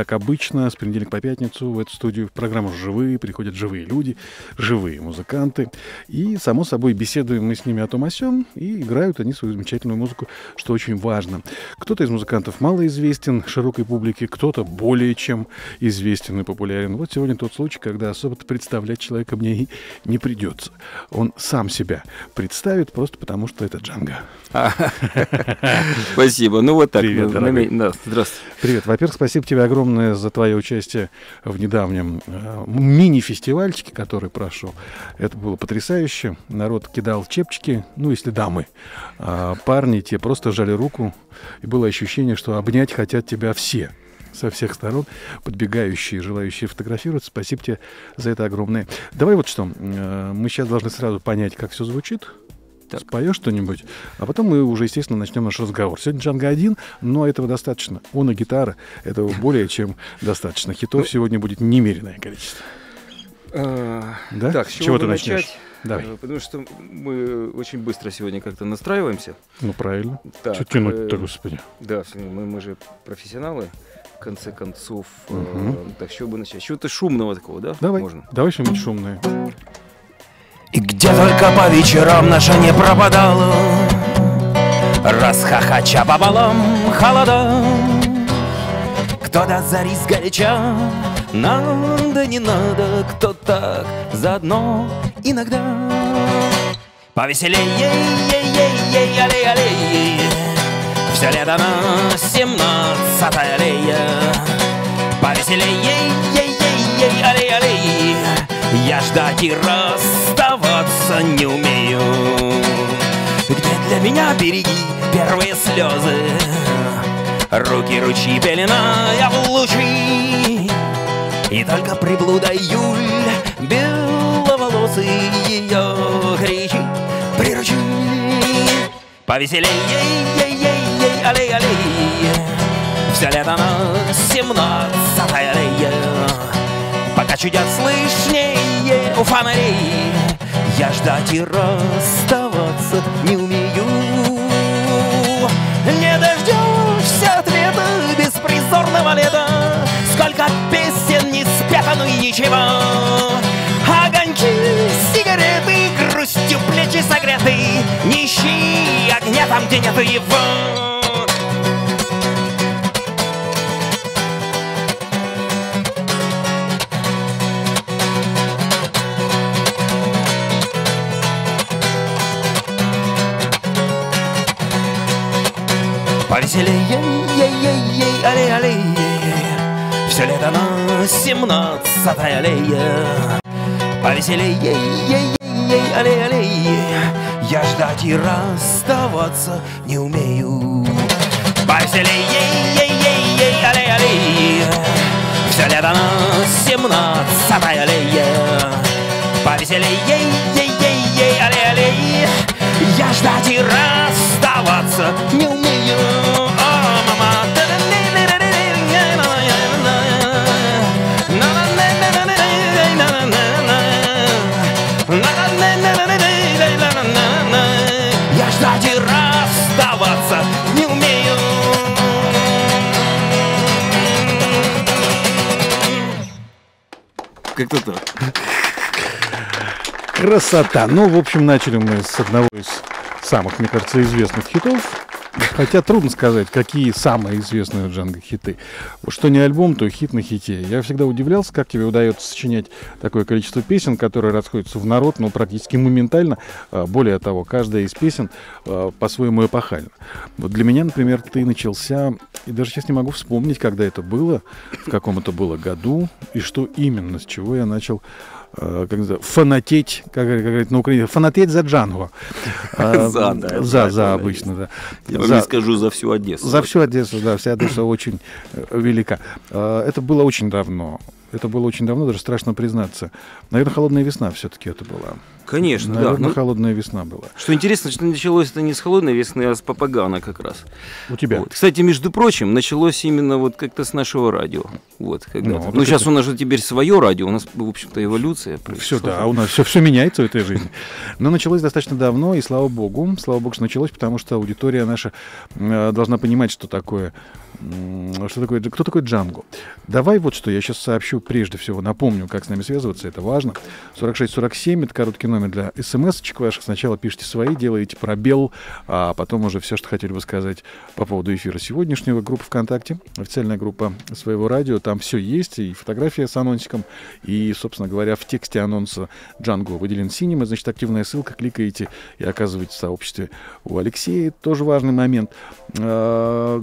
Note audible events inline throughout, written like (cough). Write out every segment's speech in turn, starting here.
Как обычно, с понедельника по пятницу в эту студию в программу «Живые» приходят живые люди, живые музыканты. И, само собой, беседуем мы с ними о том о сём, и играют они свою замечательную музыку, что очень важно. Кто-то из музыкантов малоизвестен широкой публике, кто-то более чем известен и популярен. Вот сегодня тот случай, когда особо-то представлять человека мне и не придется. Он сам себя представит просто потому, что это Джанго. (laughs) Спасибо. Ну вот так. Привет, дорогой. Да, здравствуй. Привет. Во-первых, спасибо тебе огромное за твое участие в недавнем э, мини-фестивальчике, который прошел. Это было потрясающе. Народ кидал чепчики, ну, если дамы. А парни те просто жали руку, и было ощущение, что обнять хотят тебя все со всех сторон, подбегающие, желающие фотографироваться. Спасибо тебе за это огромное. Давай вот что, э, мы сейчас должны сразу понять, как все звучит. Так. Споешь что-нибудь, а потом мы уже, естественно, начнем наш разговор. Сегодня Джанго один, но этого достаточно. Он и гитара, этого более чем достаточно. Хитов сегодно будет немеренное количество. А, Да? Так, С чего чего ты начнешь? начать? Давай. Э, Потому что мы очень быстро сегодня как-то настраиваемся. Ну, правильно. Так, Что тянуть-то, э, господи? Да, мы, мы же профессионалы, в конце концов. э, Мгм. так, с чего бы начать? Чего-то шумного такого, да? Давай, Можно. давай что-нибудь шумное. И где только по вечерам наша не пропадала Расхохоча по балам холода. Кто до зари сгоряча Надо, не надо, кто так заодно иногда. Повеселей, ей, ей, ей, аллей, аллей Все лето на семнадцатой аллея. Повеселей, ей, ей, ей, ей, аллей, аллей Я ждать и расставаться не умею. Где для меня береги первые слезы? Руки, ручьи, пеленая в лучи. И только приблуда июль Беловолосый ее кричит Приручи Повеселей, ей, ей, ей, ей, аллей, аллей Все лето на семнадцатой аллее Пока чудят слышнее у фонарей. Я ждать и расставаться не умею. Не дождешься ответа беспризорного лета. Сколько песен не спето, ну и ничего. Огоньки, сигареты, грустью плечи согреты. Не ищи огня там, где нету его Повеселей, ей, ей, ей, аллей, аллей Все лето на семнадцатой аллее. Повеселей, ей, ей, ей, ей, аллей, аллей Я ждать и расставаться не умею. Повеселей, ей, ей, ей, ей, аллей, аллей Все лето на семнадцатой аллее. Повеселей, ей, ей, ей, ей, аллей, аллей Я ждать и расставаться не умею Как-то. Красота. Ну, в общем, начали мы с одного из самых, мне кажется, известных хитов. Хотя трудно сказать, какие самые известные у Джанго хиты. Что не альбом, то хит на хите. Я всегда удивлялся, как тебе удается сочинять такое количество песен, которые расходятся в народ, ну, практически моментально. А, Более того, каждая из песен а, по-своему эпохальна. Вот для меня, например, ты начался, и даже сейчас не могу вспомнить, когда это было, в каком это было году, и что именно, с чего я начал как называется, фанатеть, как, как говорят на Украине, фанатеть за Джанго. А, (laughs) За, да, За, за, обычно, да. Я вам не скажу за всю Одессу. за всю Одессу, да, вся Одесса очень э, велика. Э, Это было очень давно. Это было очень давно, даже страшно признаться. Наверное, холодная весна все-таки это была. Конечно, Наверное, да. Ну, холодная весна была. что интересно, что началось это не с холодной весны, а с Папагана как раз. У тебя? Вот. Кстати, между прочим, началось именно вот как-то с нашего радио. Вот, когда Ну, ну, сейчас это- у нас же теперь свое радио, у нас, в общем-то, эволюция. Все, да, у нас все, все меняется в этой жизни. Но началось достаточно давно, и слава богу, слава богу, что началось, потому что аудитория наша э, должна понимать, что такое, что такое, кто такой Джанго. Давай вот что, я сейчас сообщу прежде всего, напомню, как с нами связываться, это важно. 4647, это короткий номер для смс-очек ваших. Сначала пишите свои, делаете пробел, а потом уже все, что хотели бы сказать по поводу эфира сегодняшнего. Группа ВКонтакте, официальная группа своего радио, там все есть, и фотография с анонсиком, и, собственно говоря, в тексте анонса Джанго выделен синим, и, значит, активная ссылка, кликаете и оказываетесь в сообществе у Алексея, тоже важный момент. А,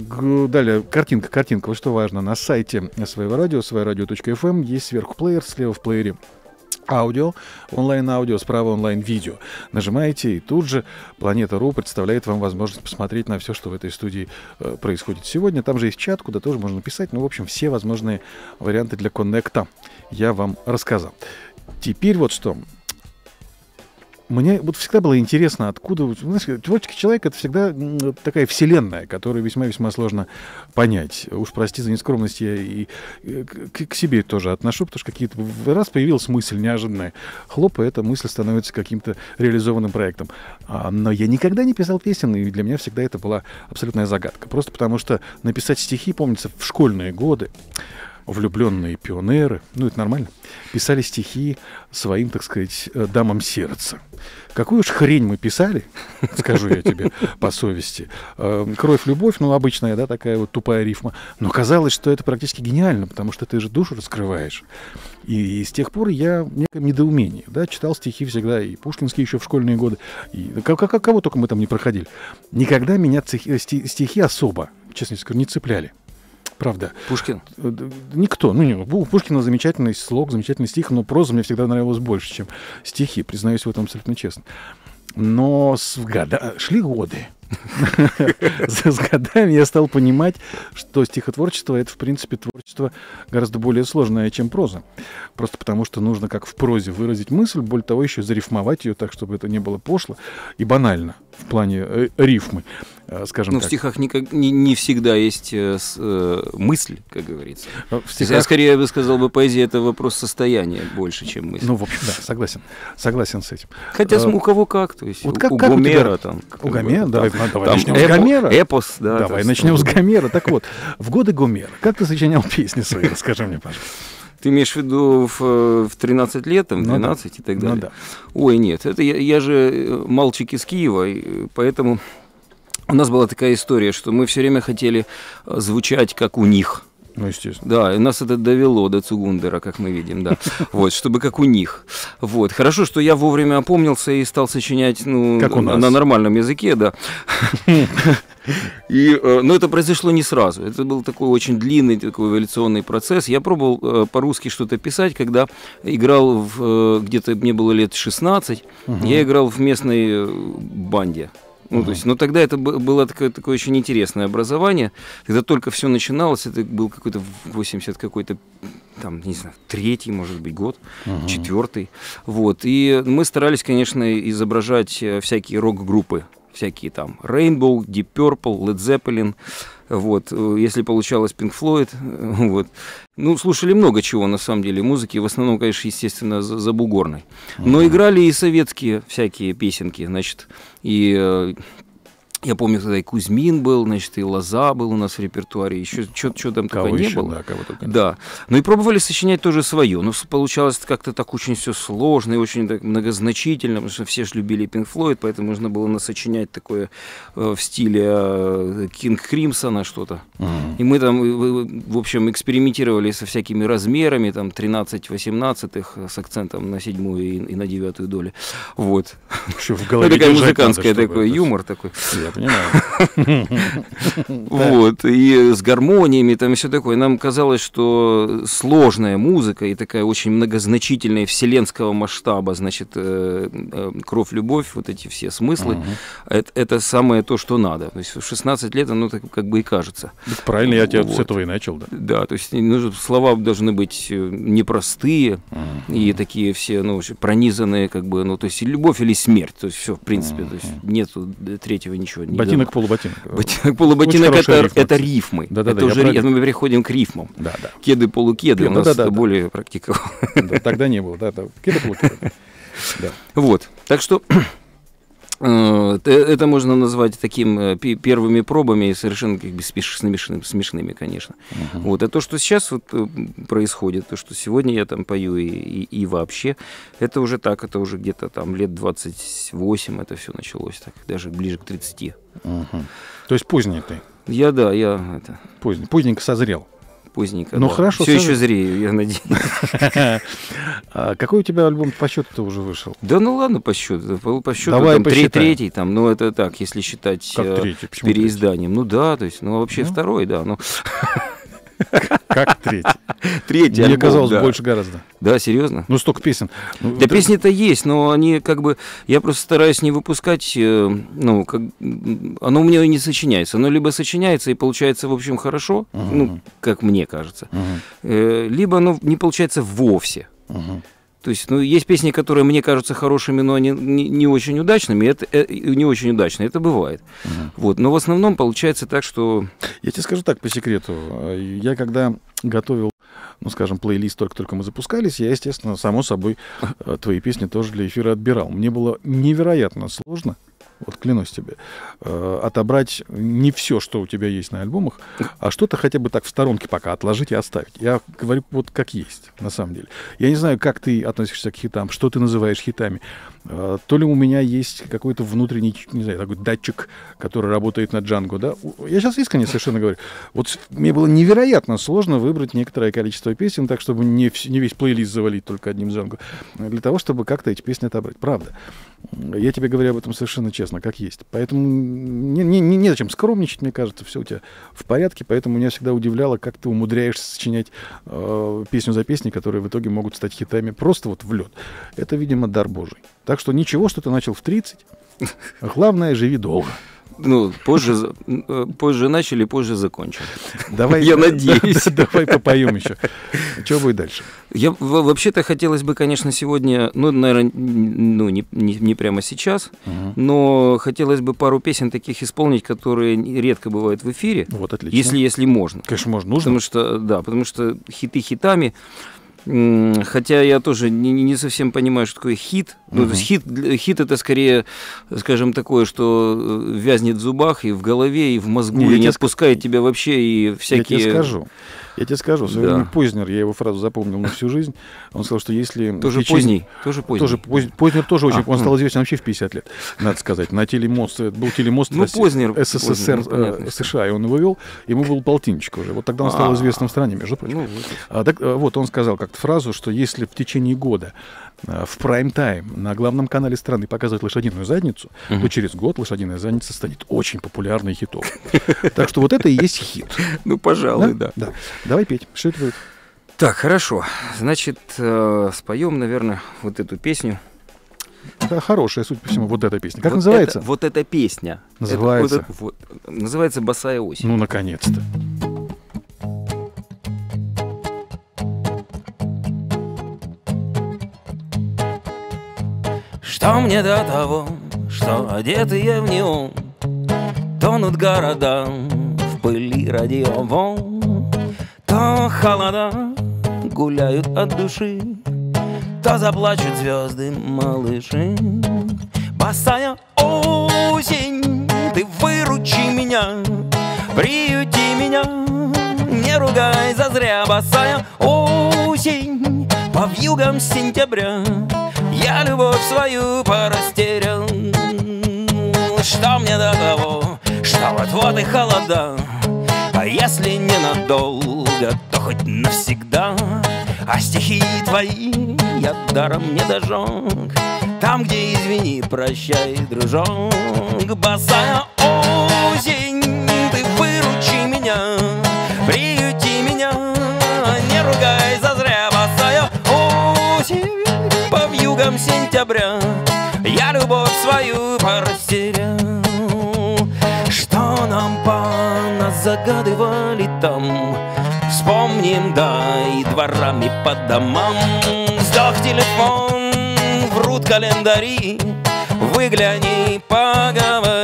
Далее, картинка, картинка, вот что важно, на сайте своего радио, своерадио.фм есть сверху плеер, слева в плеере аудио, онлайн-аудио, справа онлайн-видео. Нажимаете, и тут же Планета.ру представляет вам возможность посмотреть на все, что в этой студии э, происходит сегодня. Там же есть чат, куда тоже можно писать. Ну, в общем, все возможные варианты для коннекта я вам рассказал. Теперь вот что. Мне вот всегда было интересно, откуда... Знаешь, творческий человек — это всегда такая вселенная, которую весьма-весьма сложно понять. Уж прости за нескромность, я и к, к себе тоже отношу, потому что какие-то... Раз появилась мысль неожиданная, хлоп, и эта мысль становится каким-то реализованным проектом. А, но я никогда не писал песен, и для меня всегда это была абсолютная загадка. Просто потому что написать стихи, помнится, в школьные годы влюбленные пионеры, ну это нормально, писали стихи своим, так сказать, э, дамам сердца. Какую уж хрень мы писали, скажу я тебе по совести. Э, Кровь, любовь, ну обычная, да, такая вот тупая рифма. Но казалось, что это практически гениально, потому что ты же душу раскрываешь. И, с тех пор я в неком недоумении, да, читал стихи всегда, и пушкинские еще в школьные годы, и да ка- ка- кого только мы там не проходили. Никогда меня сти- стихи особо, честно скажу, не цепляли. Правда. Пушкин. Э, Никто. Ну, не, у Пушкина замечательный слог, замечательный стих, но проза мне всегда нравилась больше, чем стихи. Признаюсь в этом абсолютно честно. Но с года... шли годы. С годами я стал понимать, что стихотворчество — это, в принципе, творчество гораздо более сложное, чем проза. Просто потому, что нужно, как в прозе, выразить мысль, более того, еще зарифмовать ее так, чтобы это не было пошло и банально в плане э, рифмы, скажем Ну, в так. стихах никак, не, не всегда есть э, с- э, мысль, как говорится. Э, В Я стихах скорее бы сказал бы, поэзия это вопрос состояния больше, чем мысль. Ну, в общем, да, согласен. Согласен с этим. Хотя с- э, у кого как, то есть вот как- у как у тебя? Там. У Гомера? там- Давай, ну, давай там начнем с эпо- Гомера. Эпос, да. Давай начнем с Гомера. Так вот, в годы Гомера, как ты сочинял песни свои? Расскажи мне, пожалуйста. Ты имеешь в виду в, э, в 13 лет, там, в Ну да. 12 и так далее? Ну да. Ой, нет, это я, я же э, мальчик из Киева, и, э, поэтому у нас была такая история, что мы все время хотели э, звучать как у них. Ну, естественно. Да, и нас это довело до Цугундера, как мы видим, да. (laughs) Вот, чтобы как у них. Вот. Хорошо, что я вовремя опомнился и стал сочинять, ну, Как у на, нас. на нормальном языке, да. (laughs) И, э, но это произошло не сразу. Это был такой очень длинный такой эволюционный процесс. Я пробовал э, по-русски что-то писать, когда играл в, где-то мне было лет 16, я играл в местной банде. Ну, то есть, но тогда это бы- было такое, такое очень интересное образование. Когда только все начиналось, это был какой-то 80 какой-то, там, не знаю, третий, может быть, год, четвертый. Вот. И мы старались, конечно, изображать э, всякие рок-группы. Всякие там Rainbow, Deep Purple, Led Zeppelin. Вот. Э, Если получалось Pink Floyd. (laughs) Вот. Ну, слушали много чего, на самом деле, музыки. В основном, конечно, естественно, за- забугорной. Но играли и советские всякие песенки, значит, и э, я помню, тогда и Кузьмин был, значит, и Лоза был у нас в репертуаре, еще что там Кого только не еще? было. Да, кого только. Да. Ну и пробовали сочинять тоже свое. Но с- получалось как-то так очень все сложно и очень так многозначительно, потому что все же любили Pink Floyd, поэтому нужно было насочинять такое э, в стиле э, Кинг Кримсона что-то. Мгм. И мы там, э, э, в общем, экспериментировали со всякими размерами, там 13-18 с акцентом на седьмую и, и на девятую доли. Вот. Еще в (laughs) Ну, голове такая держать музыкантская такой это- юмор такой. Я понимаю. (laughs) Вот, и с гармониями там и все такое. Нам казалось, что сложная музыка и такая очень многозначительная вселенского масштаба, значит, э, э, кровь, любовь, вот эти все смыслы, это, самое то, что надо. То есть в 16 лет оно так как бы и кажется. Правильно, я тебя с этого и начал, да. Да, то есть ну, слова должны быть э, непростые и такие все, ну, пронизанные, как бы, ну, то есть любовь или смерть, то есть все, в принципе, то есть нету третьего ничего. Не Ботинок, дано. полуботинок. (laughs) Ботинок, полуботинок это, рифма, это рифмы. Да-да-да, это я уже это. мы переходим к рифмам. Да, да. Кеды, полукеды, у нас Да-да-да, это да. более практиковано. Да, Тогда не было, да, да. Кеды, полукеды. (laughs) Да. Вот, так что это можно назвать таким э, пе- первыми пробами, совершенно как бы смеш- смешными, смешными, конечно. Вот, а то, что сейчас вот э, происходит, то, что сегодня я там пою и, и, и вообще, это уже так, это уже где-то там лет 28 это все началось, так, даже ближе к 30. Мгм. То есть поздний ты. Я, да, я это, Поздний. Поздненько созрел. Поздненько. Ну, да. хорошо, Все сразу- еще зрею, я надеюсь. (laughs) А Какой у тебя альбом по счету-то уже вышел? Да ну ладно, по счету. По, счету Давай там третий, там, ну это так, если считать э, переизданием. Ну да, то есть, ну вообще Ну. второй, да. Как третий? третий Мне казалось, больше гораздо. Да, серьезно? Ну, столько песен. Ну, Да песни-то есть, но они как бы... Я просто стараюсь не выпускать, э, ну, как, оно у меня не сочиняется. Оно либо сочиняется и получается, в общем, хорошо, ну, как мне кажется, э, либо оно не получается вовсе. мгм. То есть, ну, есть песни, которые мне кажутся хорошими, но они не, не очень удачными, это э, не очень удачные, это бывает. Мгм. Вот, но в основном получается так, что Я тебе скажу так, по секрету. Я когда готовил, ну, скажем, плейлист только-только мы запускались, я, естественно, само собой, э, твои песни тоже для эфира отбирал. Мне было невероятно сложно, вот клянусь тебе, э, отобрать не все, что у тебя есть на альбомах, а что-то хотя бы так в сторонке пока отложить и оставить. Я говорю вот как есть, на самом деле. Я не знаю, как ты относишься к хитам, что ты называешь хитами. Э, То ли у меня есть какой-то внутренний, не знаю, такой датчик, который работает на Джанго, да. Я сейчас искренне совершенно говорю. Вот мне было невероятно сложно выбрать некоторое количество песен, так, чтобы не, не весь плейлист завалить только одним Джанго, для того, чтобы как-то эти песни отобрать. Правда. Я тебе говорю об этом совершенно честно, как есть. Поэтому не, не, не, незачем скромничать, мне кажется, все у тебя в порядке. Поэтому меня всегда удивляло, как ты умудряешься сочинять э, песню за песней, которые в итоге могут стать хитами просто вот в лед. Это, видимо, дар Божий. Так что ничего, что ты начал в 30. Главное, живи долго. Ну, позже, э, позже начали, позже закончим. Давай, Я надеюсь. (laughs) Давай попоем еще. Что будет дальше? Я вообще-то хотелось бы, конечно, сегодня, ну, наверное, ну, не, не, не прямо сейчас, но хотелось бы пару песен таких исполнить, которые редко бывают в эфире, Вот, отлично. если, если можно. Конечно, можно, нужно. Потому что, да, потому что хиты хитами. Хотя я тоже не, не- совсем понимаю, что такое хит. Ну, то есть хит, хит это скорее, скажем, такое, что э, вязнет в зубах и в голове, и в мозгу, я и не тебе отпускает тебя вообще, и всякие... Я тебе скажу. Я тебе скажу. В свое Да. время Познер, я его фразу запомнил на всю жизнь. Он сказал, что если... Тоже течение- поздний, тоже поздний. Тоже Поз- Познер тоже очень, А, он стал известен вообще в 50 лет, надо сказать. На телемост, это был телемост Ну, России- Познер, СССР, Познер, ну, понятно, э, США, и он его вел, ему был полтинничек уже. Вот тогда он стал А. известным в стране, между прочим. Ну, вот. А, так, э, вот он сказал как-то фразу, что если в течение года э, в прайм-тайм на главном канале страны показывать лошадиную задницу, то через год лошадиная задница станет очень популярной хитом. (laughs) Так что вот это и есть хит. ну, пожалуй, да. Да. Давай петь. Что это будет? Так, хорошо. Значит, э, споем, наверное, вот эту песню. Это хорошая, судя по всему, вот эта песня. Как Вот называется? это- вот эта песня. Это Называется? вот это вот- называется «Босая осень». Ну, наконец-то. Что мне до того, что одетые в неон Тонут города в пыли радиоволн То холода гуляют от души То заплачут звезды малыши. Босая осень, ты выручи меня Приюти меня, не ругай зазря Босая осень, по вьюгам сентября Я любовь свою порастерял. Что мне до того, что вот-вот и холода. А если ненадолго, то хоть навсегда. А стихи твои я даром не дожег. Там, где извини, прощай, дружок. Босая осень, по вьюгам сентября Я любовь свою порастерял Что нам загадывали там Вспомним, да, и дворами по домам. Сдох телефон, врут календари Выгляни, поговорим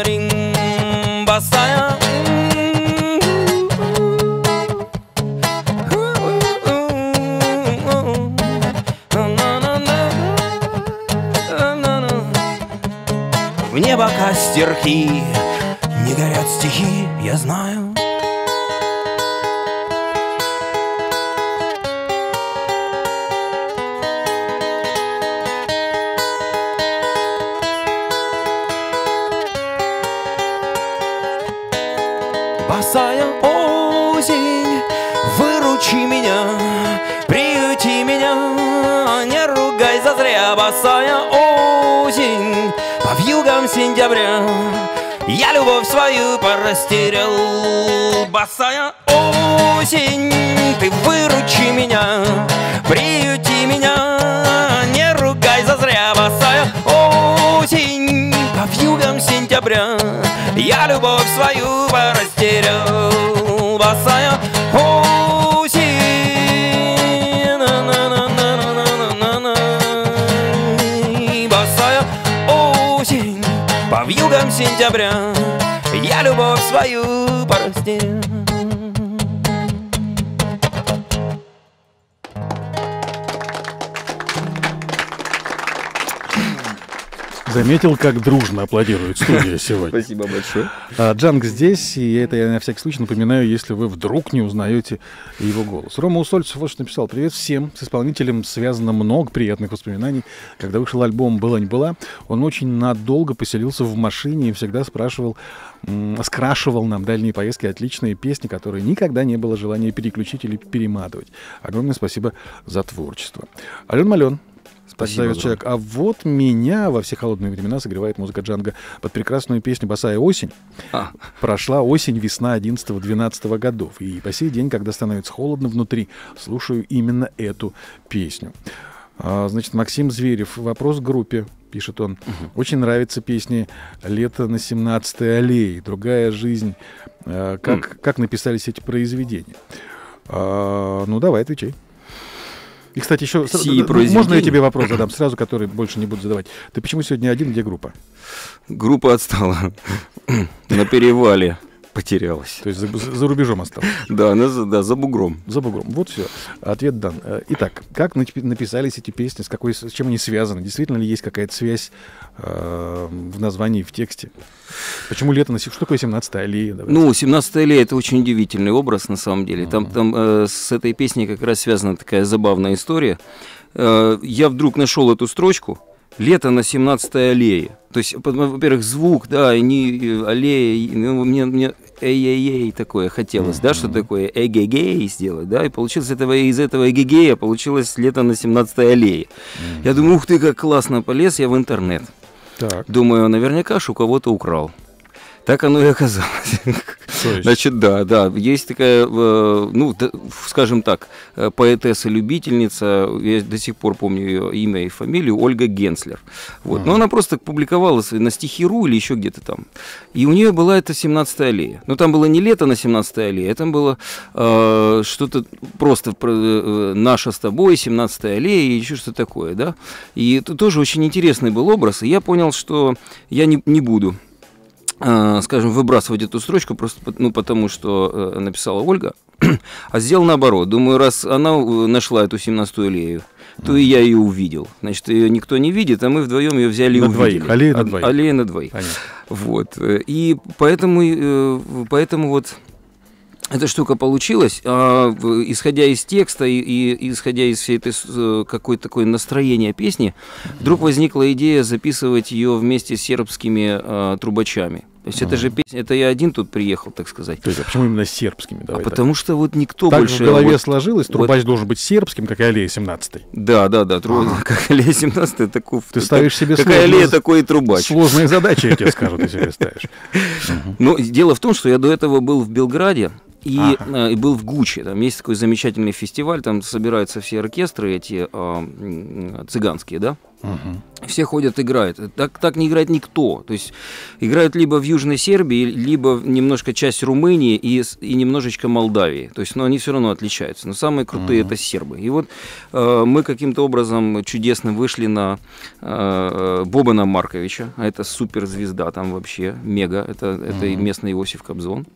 Небо костерки Не горят стихи, я знаю. Босая осень, выручи меня, приюти меня, не ругай зазря, босая сентября. Я любовь свою порастерял. Босая осень Ты выручи меня Приюти меня. Не ругай зазря Босая осень. По вьюгам сентября Я любовь свою порастерял. Босая осень Сентября. Я любовь свою порастерял Заметил, как дружно аплодирует студия сегодня. Спасибо большое. А, Джанг здесь, и это я на всякий случай напоминаю, если вы вдруг не узнаете его голос. Рома Усольцев вот что написал. Привет всем. С исполнителем связано много приятных воспоминаний. Когда вышел альбом «Была не была», он очень надолго поселился в машине и всегда спрашивал, скрашивал нам дальние поездки отличные песни, которые никогда не было желания переключить или перематывать. Огромное спасибо за творчество. Ален Мален, Спасибо вам. человек. А вот меня во все холодные времена согревает музыка Джанга под прекрасную песню «Босая осень». А, Прошла осень, весна 11-12 годов. И по сей день, когда становится холодно внутри, слушаю именно эту песню. А, значит, Максим Зверев. Вопрос группе, пишет он. Очень нравятся песни «Лето на 17-й аллее», «Другая жизнь». А, как, как написались эти произведения? А, ну, давай, отвечай. И, кстати, еще... Сии Можно я тебе вопрос задам сразу, который больше не буду задавать? Ты почему сегодня один, где группа? группа отстала. На перевале потерялась. То есть за, за- рубежом осталась. (laughs) Да, она за, да, за бугром. За бугром. Вот все. Ответ дан. Э, Итак, как напи- написались эти песни, с, какой, с чем они связаны? Действительно ли есть какая-то связь э, в названии, в тексте? Почему лето на... Что такое 17-я аллея? Давай. Ну, 17 аллея это очень удивительный образ на самом деле. Там, там э, с этой песней как раз связана такая забавная история. Э, я вдруг нашел эту строчку. Лето на 17 аллее. То есть, во-первых, звук, да, и не аллея, ну, мне, мне эй-эй-эй такое хотелось, да, что такое эгегей сделать, да, и получилось этого, из этого эгегея получилось лето на 17 аллее. Я думаю, ух ты, как классно полез я в интернет. Так, Думаю, наверняка у кого-то украл. Так оно и оказалось. Значит, да, да, есть такая, э, ну, скажем так, э, поэтесса-любительница, я до сих пор помню ее имя и фамилию, Ольга Генслер. Вот. Но она просто публиковалась на стихиру или еще где-то там. И у нее была эта 17-я аллея. Но там было не лето на 17-й аллее, там было э, что-то просто про, э, «Наша с тобой», 17-я аллея и еще что такое, да. И это тоже очень интересный был образ, и я понял, что я не, не буду скажем, выбрасывать эту строчку просто ну, потому, что э, написала Ольга, (clears throat) а сделал наоборот. Думаю, раз она э, нашла эту 17-ю аллею, то и я ее увидел. Значит, ее никто не видит, а мы вдвоем ее взяли и На увидели. двоих, аллея на двоих. Аллея на двоих. понятно. Вот. э, И поэтому, э, поэтому вот эта штука получилась, а, исходя из текста и, и исходя из всей этой э, какой-то такой настроения песни, вдруг возникла идея записывать ее вместе с сербскими э, трубачами. То есть это же песня, это я один тут приехал, так сказать. То есть, а почему именно сербскими? А Давай так. потому что вот никто Так больше... в голове вот- сложилось, трубач должен быть сербским, как и Аллея 17 Да, да, да, тру- как Аллея 17 такой... Ты ставишь себе Какая сложные- Аллея, такой и трубач. Сложные задачи, я тебе скажу, ты себе ставишь. (laughs) Ну, дело в том, что я до этого был в Белграде и, Ага. э, и был в Гуче. Там есть такой замечательный фестиваль, там собираются все оркестры эти а, м, цыганские, да? Мгм. Все ходят, играют. Так, так не играет никто. То есть играют либо в Южной Сербии, либо немножко часть Румынии и, и немножечко Молдавии. То есть, но они все равно отличаются. Но самые крутые это сербы. И вот э, мы каким-то образом чудесным вышли на э, Бобана Марковича. А это суперзвезда там вообще, мега. Это, это и местный Иосиф Кобзон.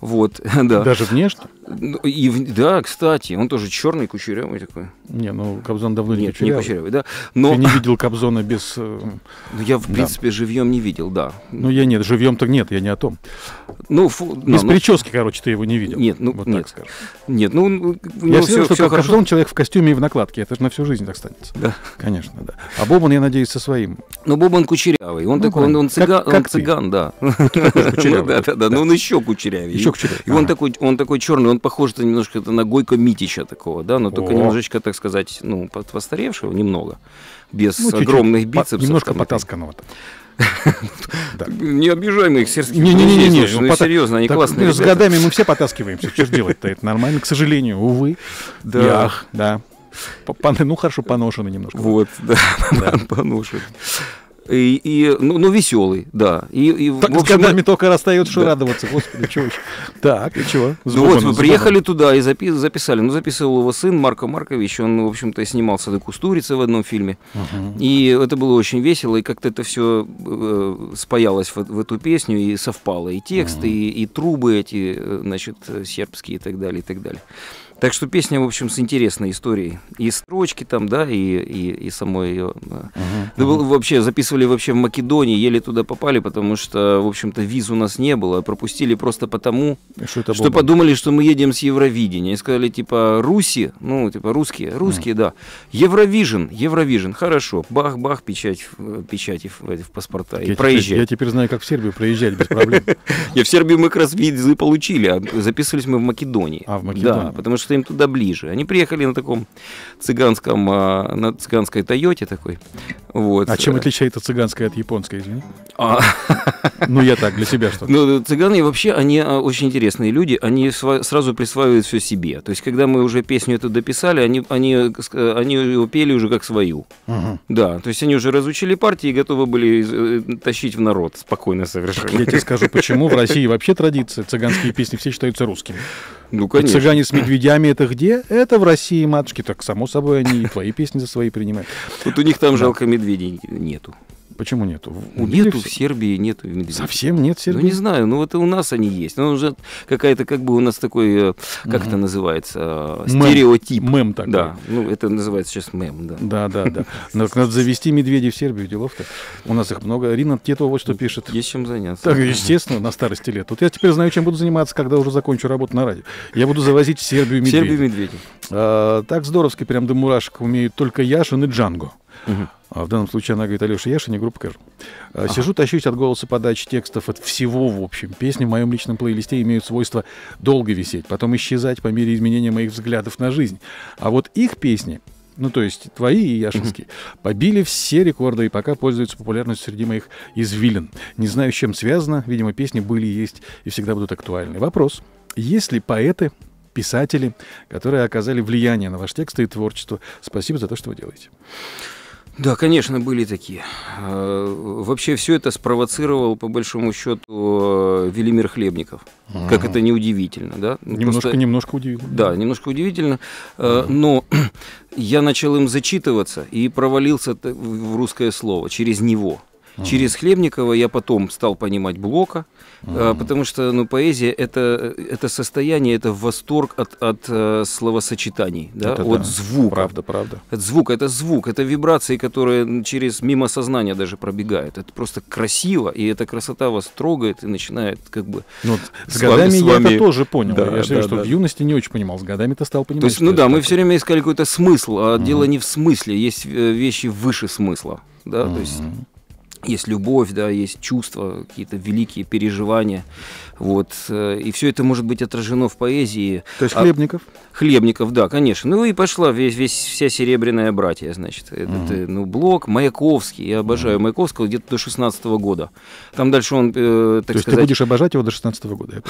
Вот, (laughs) да. Даже внешне? Ну, И, да, кстати, он тоже черный, кучерявый такой. Не, ну Кобзон давно не Нет, не кучерявый. кучерявый, да. Но Ты не видел Кобзона без... э, ну, я, в Да. принципе, живьем не видел, да. Ну, я нет, живьем-то нет, я не о том. Ну, фу- Без на, ну, прически, короче, ты его не видел. Нет, ну, вот нет. так скажем. Нет, ну, ну, Я него всегда, все, что Кобзон человек в костюме и в накладке. Это же на всю жизнь так останется. Да. Конечно, да. А Бобан, я надеюсь, со своим. Но Бобан кучерявый. Он Ну, такой, он, он, цыган, Как- он как ты. цыган, да. (laughs) кучерявый. Ну, да, (laughs) да, да. Но он еще кучерявее. Еще кучерявый. И он такой, он такой черный, он похож немножко на Гойко Митича такого, да, но только немножечко, так сказать, ну, постаревшего немного. Без Ну, чуть-чуть. огромных По- бицепсов. Немножко там, потасканного. (laughs) Да. Не обижай моих сербских Не-не-не, друзей, слушай, ну, пота- серьезно, они классные ну, С годами мы все потаскиваемся. Что ж делать-то? Это нормально, к сожалению, увы. Да. Да. Ну, хорошо, поношены немножко. Вот, да, Да. (laughs) И, и, ну, ну, веселый, да. И, и, Так в с общем, годами только растает, что Да. радоваться. Господи, чего еще? Так, и чего? Ну вот, мы приехали туда и запи- записали. Ну, записывал его сын Марко Маркович. Он, в общем-то, снимался до Кустурицы в одном фильме. Мгм. И это было очень весело, и как-то это все спаялось в, в эту песню и совпало. И тексты, и, и трубы эти, э, значит, э, сербские и так далее, и так далее. Так что песня, в общем, с интересной историей. И строчки там, да, и, и, и самой ее... Мгм. Да был- вообще записывали вообще в Македонии, еле туда попали, потому что, в общем-то, виз у нас не было. Пропустили просто потому, Что это что подумали, что мы едем с Евровидения. И сказали, типа, Руси, ну, типа, русские, русские, да. Евровижен, Евровижен, хорошо. Бах-бах, печать, в- печати в, в- паспорта. Я И проезжай. Я теперь знаю, как в Сербию проезжать без проблем. (laughs) Я в Сербии мы как раз визы получили, а записывались мы в Македонии. А, в Македонии. Да, потому что им туда ближе. Они приехали на таком цыганском, а, на цыганской Тойоте такой. Вот. А чем отличается цыганская от японской, извини? А, (laughs) Ну, я так, для себя что Ну, цыгане вообще, они а, очень интересные люди, они сразу присваивают все себе. То есть, когда мы уже песню эту дописали, они, они, э, ск- они ее пели уже как свою. Мгм. Да, то есть они уже разучили партии и готовы были э, тащить в народ спокойно совершенно. Я тебе скажу, почему в (laughs) России вообще традиция. Цыганские песни все считаются русскими. Ну, конечно. Цыгане с медведями это где? Это в России, матушки. Так, само собой, они и твои песни за свои принимают. Вот у них там жалко медведей нету. Почему нету? В- Убили Нету в? Сербии, нету медведей. Совсем нет Ну, не знаю, ну вот у нас они есть. Ну, уже какая-то как бы у нас такой, э, как это называется, э, Мем. стереотип. Мем такой. Да, ну это называется сейчас мем, да. Да, да, да. (laughs) Но надо завести медведей в Сербию, делов-то. У нас их много. Рина Тетова вот что пишет. Есть чем заняться. Так, естественно, на старости лет. Вот я теперь знаю, чем буду заниматься, когда уже закончу работу на радио. Я буду завозить в Сербию В медведей. Сербии медведи. А, так здоровски, прям до мурашек умеют только Яшин и Джанго. Мгм. А в данном случае она говорит, Алеша Яшин и группа Кэр. А, Сижу, тащусь от голоса подачи текстов, от всего, в общем. Песни в моем личном плейлисте имеют свойство долго висеть, потом исчезать по мере изменения моих взглядов на жизнь. А вот их песни, ну, то есть твои и Яшинские, побили все рекорды и пока пользуются популярностью среди моих извилин. Не знаю, с чем связано. Видимо, песни были, есть и всегда будут актуальны. Вопрос. Есть ли поэты, писатели, которые оказали влияние на ваш текст и творчество? Спасибо за то, что вы делаете. Да, конечно, были такие. Э, Вообще все это спровоцировал, по большому счету, э, Велимир Хлебников. Как это неудивительно, да? Ну, Немножко, просто- немножко удивил. Да, немножко удивительно, э, но (clears throat) я начал им зачитываться и провалился в русское слово через него. Через Хлебникова я потом стал понимать Блока, э, потому что ну, поэзия это, это состояние, это восторг от, от э, словосочетаний, да, Это от да. звука. Правда, правда. Это звук, это звук, это вибрации, которые через мимо сознания даже пробегают. Это просто красиво, и эта красота вас трогает и начинает как бы... Ну, с, С годами с я вами- это тоже понял. Да, я же говорю, да, что да. в юности не очень понимал. С годами ты стал понимать. То есть, ну да, мы такое. все время искали какой-то смысл, а дело не в смысле, есть э, вещи выше смысла, да, то есть. Есть любовь, да, есть чувства, какие-то великие переживания. Вот. э, И все это может быть отражено в поэзии. То есть А- Хлебников? Хлебников, да, конечно. Ну и пошла весь, весь, вся серебряная братья, значит. Это, это, ну, Блок, Маяковский. Я обожаю Маяковского где-то до 16 года. Там дальше он, э, так То есть ты сказать... будешь обожать его до 16 года.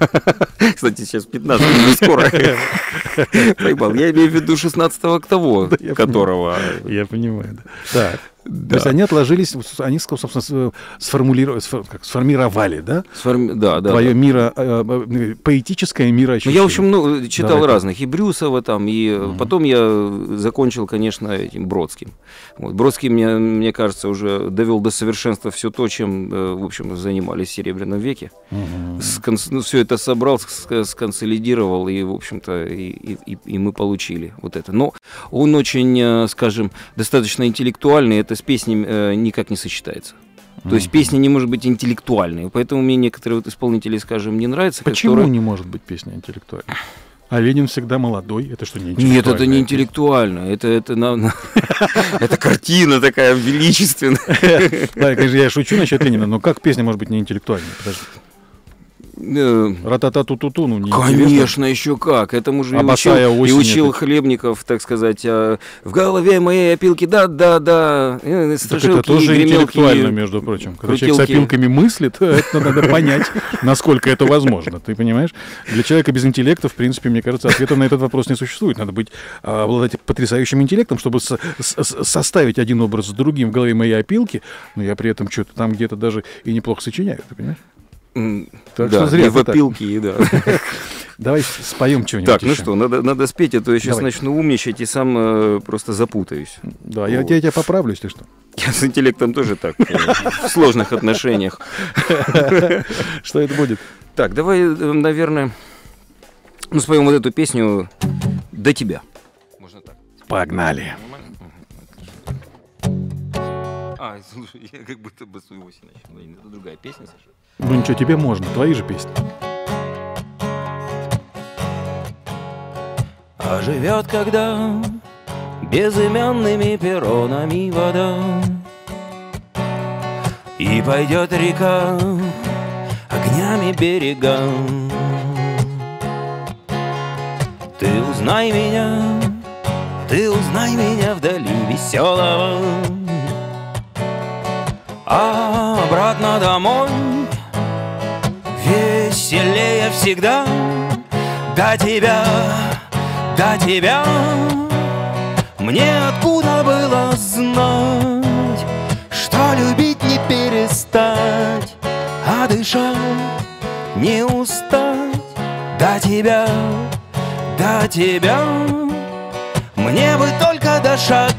(laughs) Кстати, сейчас 15 уже скоро. (laughs) Проебал. Я имею в виду 16-го к того, Да, я которого... Я понимаю, да. Так. То Да. есть они отложились, они, собственно, с- сформулировали, сфор- как, сформировали, да? Сформи- Да, да. Твое да. миро, э, э, поэтическое Ну, мироощущение. я, в общем, ну, читал Давай разных, и Брюсова там, и э, потом я закончил, конечно, этим Бродским. Вот. Бродский, мне, мне кажется, уже довел до совершенства все то, чем, э, в общем, занимались в Серебряном веке. Мгм. Сконс- ну, все это собрал, ск- сконсолидировал, и, в общем-то, и, и- и- мы получили вот это. Но он очень, э, скажем, достаточно интеллектуальный, это с песнями э, никак не сочетается. То есть песня не может быть интеллектуальной, поэтому мне некоторые вот исполнители, скажем, не нравятся. Почему которые- не может быть песня интеллектуальной? А Ленин всегда молодой. Это что, не Нет, это не интеллектуально. Это, это, на- (laughs) это картина такая величественная. (laughs) Да, конечно, я шучу насчет Ленина, но как песня может быть не интеллектуальной? Подожди. Э, Ра-та-та-ту-ту-ту, ну не Конечно, еще как. Этому же и учил, «Босая и осень» учил это- Хлебников, так сказать, а, в голове моей опилки, да-да-да, э, Так это тоже интеллектуально, между прочим. Когда человек с крутилки. опилками мыслит, (laughs) это надо понять, насколько это возможно. Ты понимаешь? Для человека без интеллекта, в принципе, мне кажется, ответа на этот вопрос не существует. Надо быть а, обладать потрясающим интеллектом, чтобы со- с- с- составить один образ с другим в голове моей опилки, но я при этом что-то там где-то даже и неплохо сочиняю. Ты понимаешь? Так да, что зря и в опилке, и да. (laughs) Давай споем что-нибудь Так, ну что, надо, надо спеть, а то я сейчас Давай. начну умничать и сам э, просто запутаюсь. Да, я, Вот. я тебя поправлю, если что. Я с интеллектом тоже так, э, в сложных отношениях. (laughs) Что это будет? Так, давай, э, наверное, ну, споем вот эту песню «До тебя». Можно так. Погнали. А, слушай, (laughs) я как будто бы свою осень начал. Это другая песня, Саша. Ну ничего, тебе можно, твои же песни. А живет когда безымянными перронами вода. И пойдет река огнями берега. Ты узнай меня, ты узнай меня вдали веселого А обратно домой веселее всегда. До тебя, до тебя. Мне откуда было знать Что любить не перестать А дышать не устать. До тебя, до тебя. Мне бы только дошагать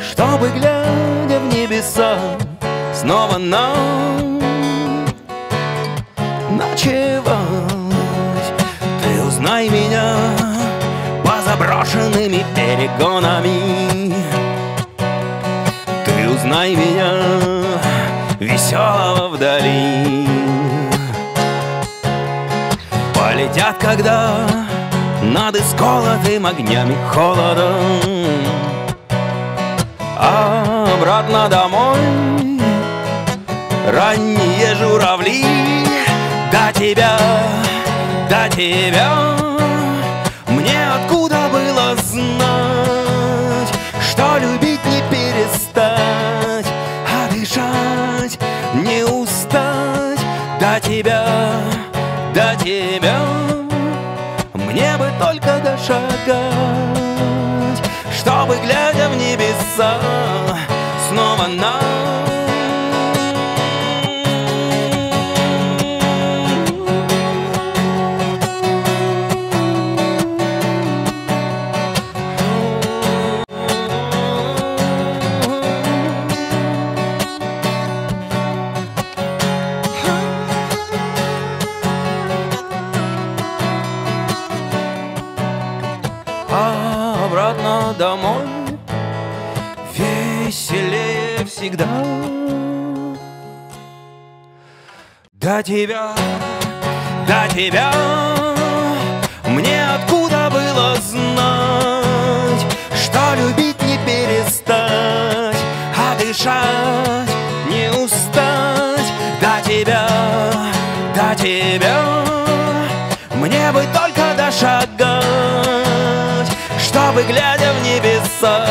Чтобы, глядя в небеса Снова нам ночевать Ты узнай меня по заброшенными перегонами. Ты узнай меня веселого вдали. Полетят, когда над исколотым огнями холодом А обратно домой Ранние журавли До тебя, до тебя. Мне откуда было знать Что любить не перестать А дышать не устать. До тебя, до тебя. Мне бы только дошагать Чтобы, глядя в небеса Снова нам тебя, до тебя. Мне откуда было знать, что любить не перестать А дышать не устать. До тебя, до тебя. Мне бы только дошагать, чтобы, глядя в небеса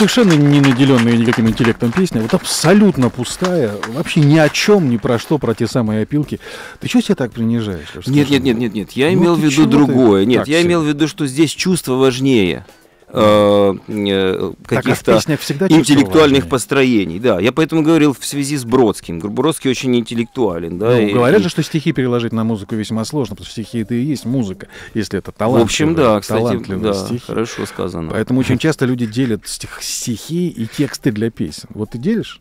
совершенно не наделенная никаким интеллектом песня, вот абсолютно пустая, вообще ни о чем, ни про что, про те самые опилки. Ты что себя так принижаешь? Нет, нет, нет, нет, нет. Я Ну, имел в виду ты другое. Нет, так я себя? имел в виду, что здесь чувство важнее э, э, а в каких-то интеллектуальных построений. Да, я поэтому говорил в связи с Бродским. Бродский очень интеллектуален, да. Ну, и- говорят и- же, что стихи переложить на музыку весьма сложно, потому что стихи это и есть музыка, если это В талантливые, общем, да, кстати, да, стихи. хорошо сказано. Поэтому очень часто люди делят стих- стихи и тексты для песен. Вот ты делишь?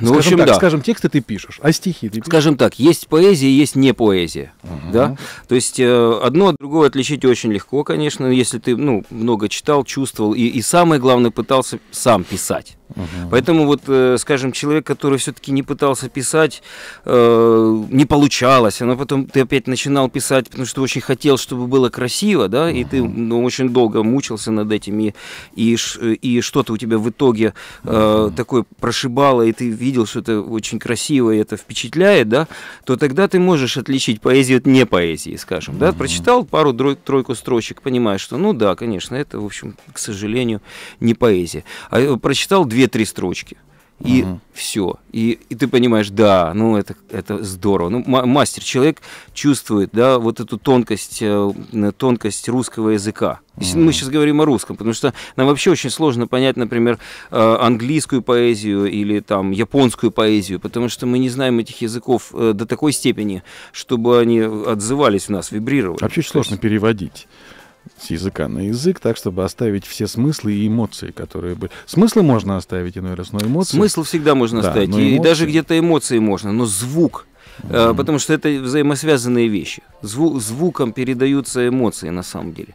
Ну, в общем, так, да. скажем, тексты ты пишешь, а стихи ты пишешь. Скажем так, есть поэзия, есть не поэзия, да. То есть э, одно от другого отличить очень легко, конечно, если ты ну много читал, чувствовал и, и самое главное пытался сам писать. Угу. Поэтому вот, э, скажем, человек, который все-таки не пытался писать, э, не получалось, но потом ты опять начинал писать, потому что очень хотел, чтобы было красиво, да, угу. и ты ну, очень долго мучился над этим, и, и, и что-то у тебя в итоге угу. такое прошибало, и ты видел, что это очень красиво, и это впечатляет, да, то тогда ты можешь отличить поэзию от не поэзии, скажем, угу. да, прочитал пару тройку строчек, понимаешь, что, ну да, конечно, это, в общем, к сожалению, не поэзия, а прочитал две 2-3 строчки. И угу. все. И, и ты понимаешь, да, ну это, это здорово. Ну, мастер, человек чувствует, да, вот эту тонкость, э, тонкость русского языка. Угу. Мы сейчас говорим о русском, потому что нам вообще очень сложно понять, например, э, английскую поэзию или там японскую поэзию, потому что мы не знаем этих языков э, до такой степени, чтобы они отзывались в нас, вибрировали. Вообще очень сложно переводить с языка на язык, так, чтобы оставить все смыслы и эмоции, которые были. Смыслы можно оставить иной раз, но эмоции... Смысл всегда можно Да, оставить, но и, даже эмоции- где-то эмоции можно, но звук, э, потому что это взаимосвязанные вещи. Зву- звуком передаются эмоции на самом деле.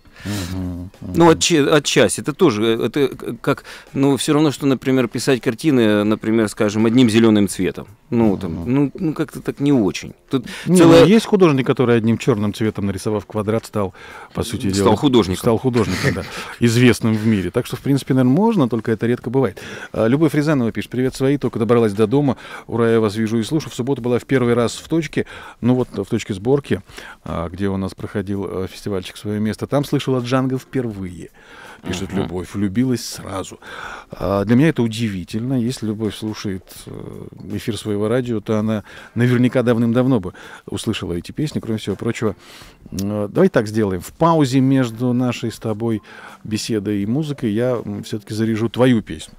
Ну, отча- отчасти. Это тоже, э, это как, ну, все равно, что, например, писать картины, например, скажем, одним зеленым цветом. Ну, там, ну, ну как-то так не очень. Тут Не, целая- ну, есть художник, который одним черным цветом нарисовав квадрат, стал, по сути Стал дела... художником. Стал художником, да. Известным в мире. Так что, в принципе, наверное, можно, только это редко бывает. А, Любовь Рязанова пишет. Привет, свои, только добралась до дома. Ура, я вас вижу и слушаю. В субботу была в первый раз в точке, ну вот в точке сборки, а, где у нас проходил э, фестивальчик «Свое место». Там слышала Джанго впервые. Пишет Любовь. Влюбилась сразу. А, Для меня это удивительно. Если Любовь слушает э, эфир своего радио, то она наверняка давным-давно бы услышала эти песни. Кроме всего прочего, Э, Давай так сделаем. В паузе между нашей с тобой беседой и музыкой я все-таки заряжу твою песню.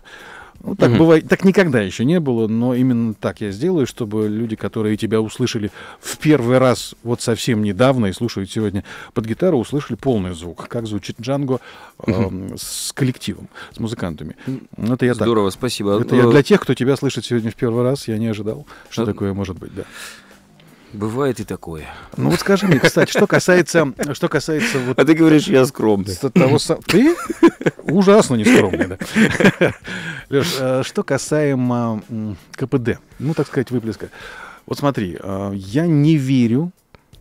Ну, так Мгм. бывает, так никогда еще не было, но именно так я сделаю, чтобы люди, которые тебя услышали в первый раз вот совсем недавно и слушают сегодня под гитару, услышали полный звук, как звучит Джанго эм, с коллективом, с музыкантами. Это я так. Здорово, спасибо. Это я Э, для тех, кто тебя слышит сегодня в первый раз, я не ожидал, что А- такое может быть, да. Бывает и такое. Ну вот скажи мне, кстати, что касается, что касается вот А ты говоришь, я скромный. Того са- Ты ужасно нескромный, да. Леш, э, что касаемо КПД, ну, так сказать, выплеска. Вот смотри, э, я не верю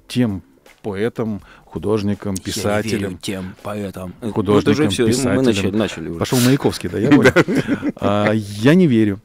тем поэтам, художникам, Я верю писателям. тем поэтам. Э, художникам, вот уже все, мы писателям. начали, начали уже. Пошел Маяковский, да, я (laughs) понял. А, Я не верю.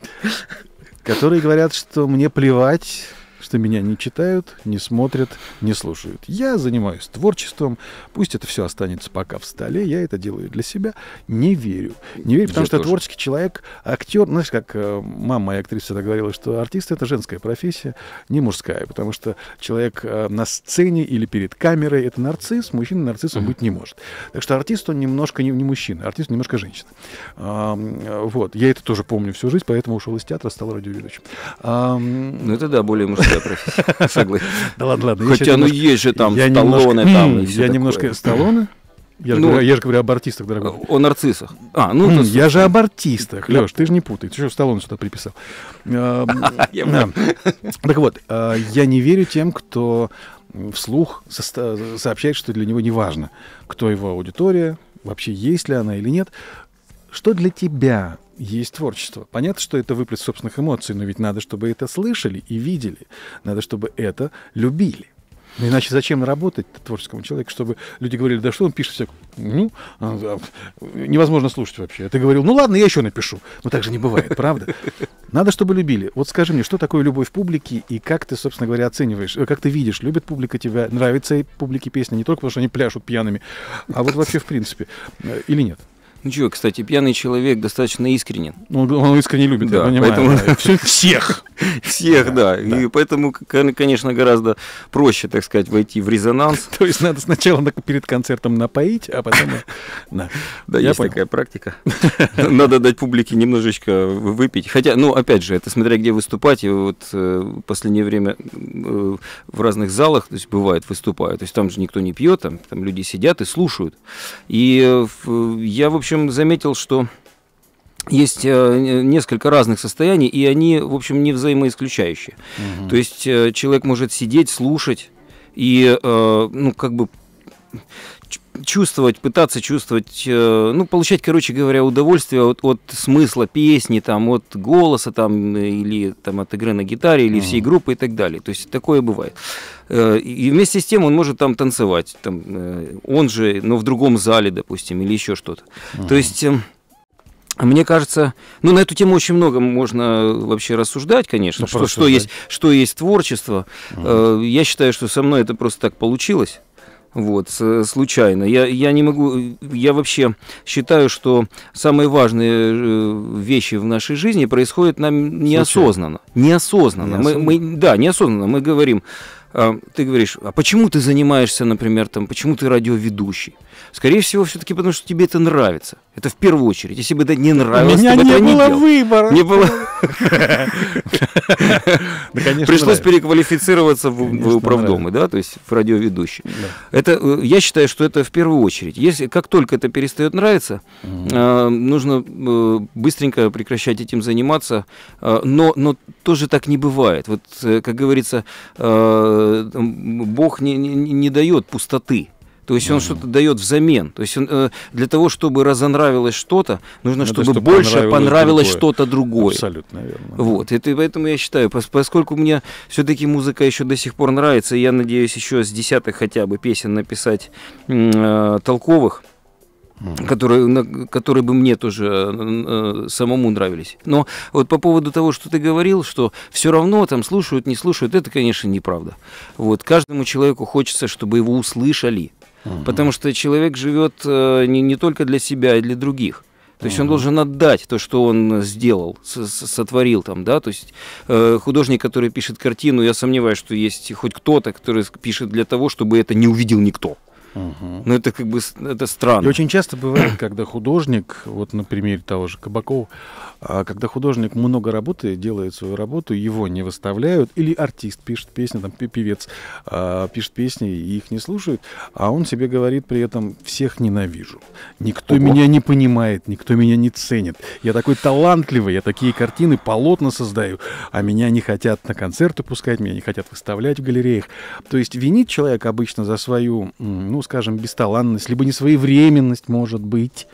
Которые говорят, что мне плевать, что меня не читают, не смотрят, не слушают. Я занимаюсь творчеством, пусть это все останется пока в столе, я это делаю для себя. Не верю. Не верю, потому Я что тоже. творческий человек, актер, знаешь, как э, мама моя актриса всегда говорила, что артист это женская профессия, не мужская, потому что человек э, на сцене или перед камерой это нарцисс, мужчина нарциссом быть не может. Так что артист он немножко не, не мужчина, артист немножко женщина. Э, вот, я это тоже помню всю жизнь, поэтому ушел из театра, стал радиоведущим. Ам, Ну это да, более мужская профессия. (laughs) Согласен. да ладно, ладно. Хотя, ну есть же там Сталлоне там Я немножко Сталлоне? Я же Ну, говорю- я же говорю об артистах, дорогой. О нарциссах. А, ну, М, то, я же об артистах, Леш, ты же не путай. Ты что Сталлоне сюда приписал? Эм, (laughs) да. Так вот, э, я не верю тем, кто вслух сообщает, что для него не важно, кто его аудитория, вообще есть ли она или нет. Что для тебя есть творчество. Понятно, что это выплеск собственных эмоций, но ведь надо, чтобы это слышали и видели. Надо, чтобы это любили. Ну, иначе зачем работать творческому человеку, чтобы люди говорили, да что он пишет все, ну, а, невозможно слушать вообще. Ты говорил, ну ладно, я еще напишу. Но так же не бывает, правда? Надо, чтобы любили. Вот скажи мне, что такое любовь публики и как ты, собственно говоря, оцениваешь, э, как ты видишь, любит публика тебя, нравится публике песня, не только потому, что они пляшут пьяными, а вот вообще в принципе, э, или нет? Ну чего, кстати, пьяный человек достаточно искренен. Ну, он искренне любит, да, я понимаю. Поэтому... Всех. (laughs) Всех, да. И поэтому, конечно, гораздо проще, так сказать, войти в резонанс. (laughs) То есть надо сначала перед концертом напоить, а потом... (laughs) Да, есть такая практика. Надо дать публике немножечко выпить. Хотя, ну, опять же, это смотря где выступать. И вот э, в последнее время э, в разных залах, то есть бывает, выступаю. То есть там же никто не пьет, там, там люди сидят и слушают. И э, я, в общем, общем, заметил, что есть э, несколько разных состояний, и они, в общем, не взаимоисключающие. Угу. То есть э, человек может сидеть, слушать и, э, ну, как бы чувствовать, пытаться чувствовать, ну, получать, короче говоря, удовольствие от, от смысла песни, там, от голоса, там, или там, от игры на гитаре, или всей группы и так далее. То есть такое бывает. И вместе с тем он может там танцевать, там, он же, но в другом зале, допустим, или еще что-то. То есть эм, мне кажется, ну на эту тему очень много можно вообще рассуждать, конечно, ну, что, что, есть, что есть творчество. Угу. Я считаю, что со мной это просто так получилось. Вот, случайно. Я, я не могу, я вообще считаю, что самые важные э, вещи в нашей жизни происходят нам неосознанно. Неосознанно. неосознанно. Мы, мы, да, неосознанно. Мы говорим, а, ты говоришь, а почему ты занимаешься, например, там, почему ты радиоведущий? Скорее всего, все-таки потому, что тебе это нравится. Это в первую очередь. Если бы это не нравилось, У меня не было не делал. выбора. Не было. Пришлось переквалифицироваться в управдомы, да, то есть в радиоведущий. Это, э, я считаю, что это в первую очередь. Если как только это перестает нравиться, э, нужно э, быстренько прекращать этим заниматься. Но, но тоже так не бывает. Вот, как говорится, Бог не, не, не дает пустоты. То есть он mm-hmm. что-то дает взамен. То есть он, э, для того, чтобы разонравилось что-то, нужно, Надо, чтобы, чтобы больше понравилось, что-то другое. Абсолютно верно. Вот. Это, поэтому я считаю, поскольку мне все-таки музыка еще до сих пор нравится, я надеюсь еще с десятых хотя бы песен написать э, толковых, которые, которые бы мне тоже э, самому нравились. Но вот по поводу того, что ты говорил, что все равно там слушают, не слушают, это, конечно, неправда. Вот каждому человеку хочется, чтобы его услышали. Угу. Потому что человек живет э, не, не только для себя, а и для других. То есть он должен отдать то, что он сделал, сотворил там, да. То есть э, художник, который пишет картину, я сомневаюсь, что есть хоть кто-то, который пишет для того, чтобы это не увидел никто. Угу. Но это как бы это странно. И очень часто бывает, когда художник, вот на примере того же Кабакова, когда художник много работает, делает свою работу, его не выставляют, или артист пишет песни, там певец а, пишет песни, и их не слушают, а он себе говорит при этом «всех ненавижу». Никто Ого. меня не понимает, никто меня не ценит. Я такой талантливый, я такие картины, полотна создаю, а меня не хотят на концерты пускать, меня не хотят выставлять в галереях. То есть винит человек обычно за свою, ну, скажем, бесталанность, либо несвоевременность, может быть,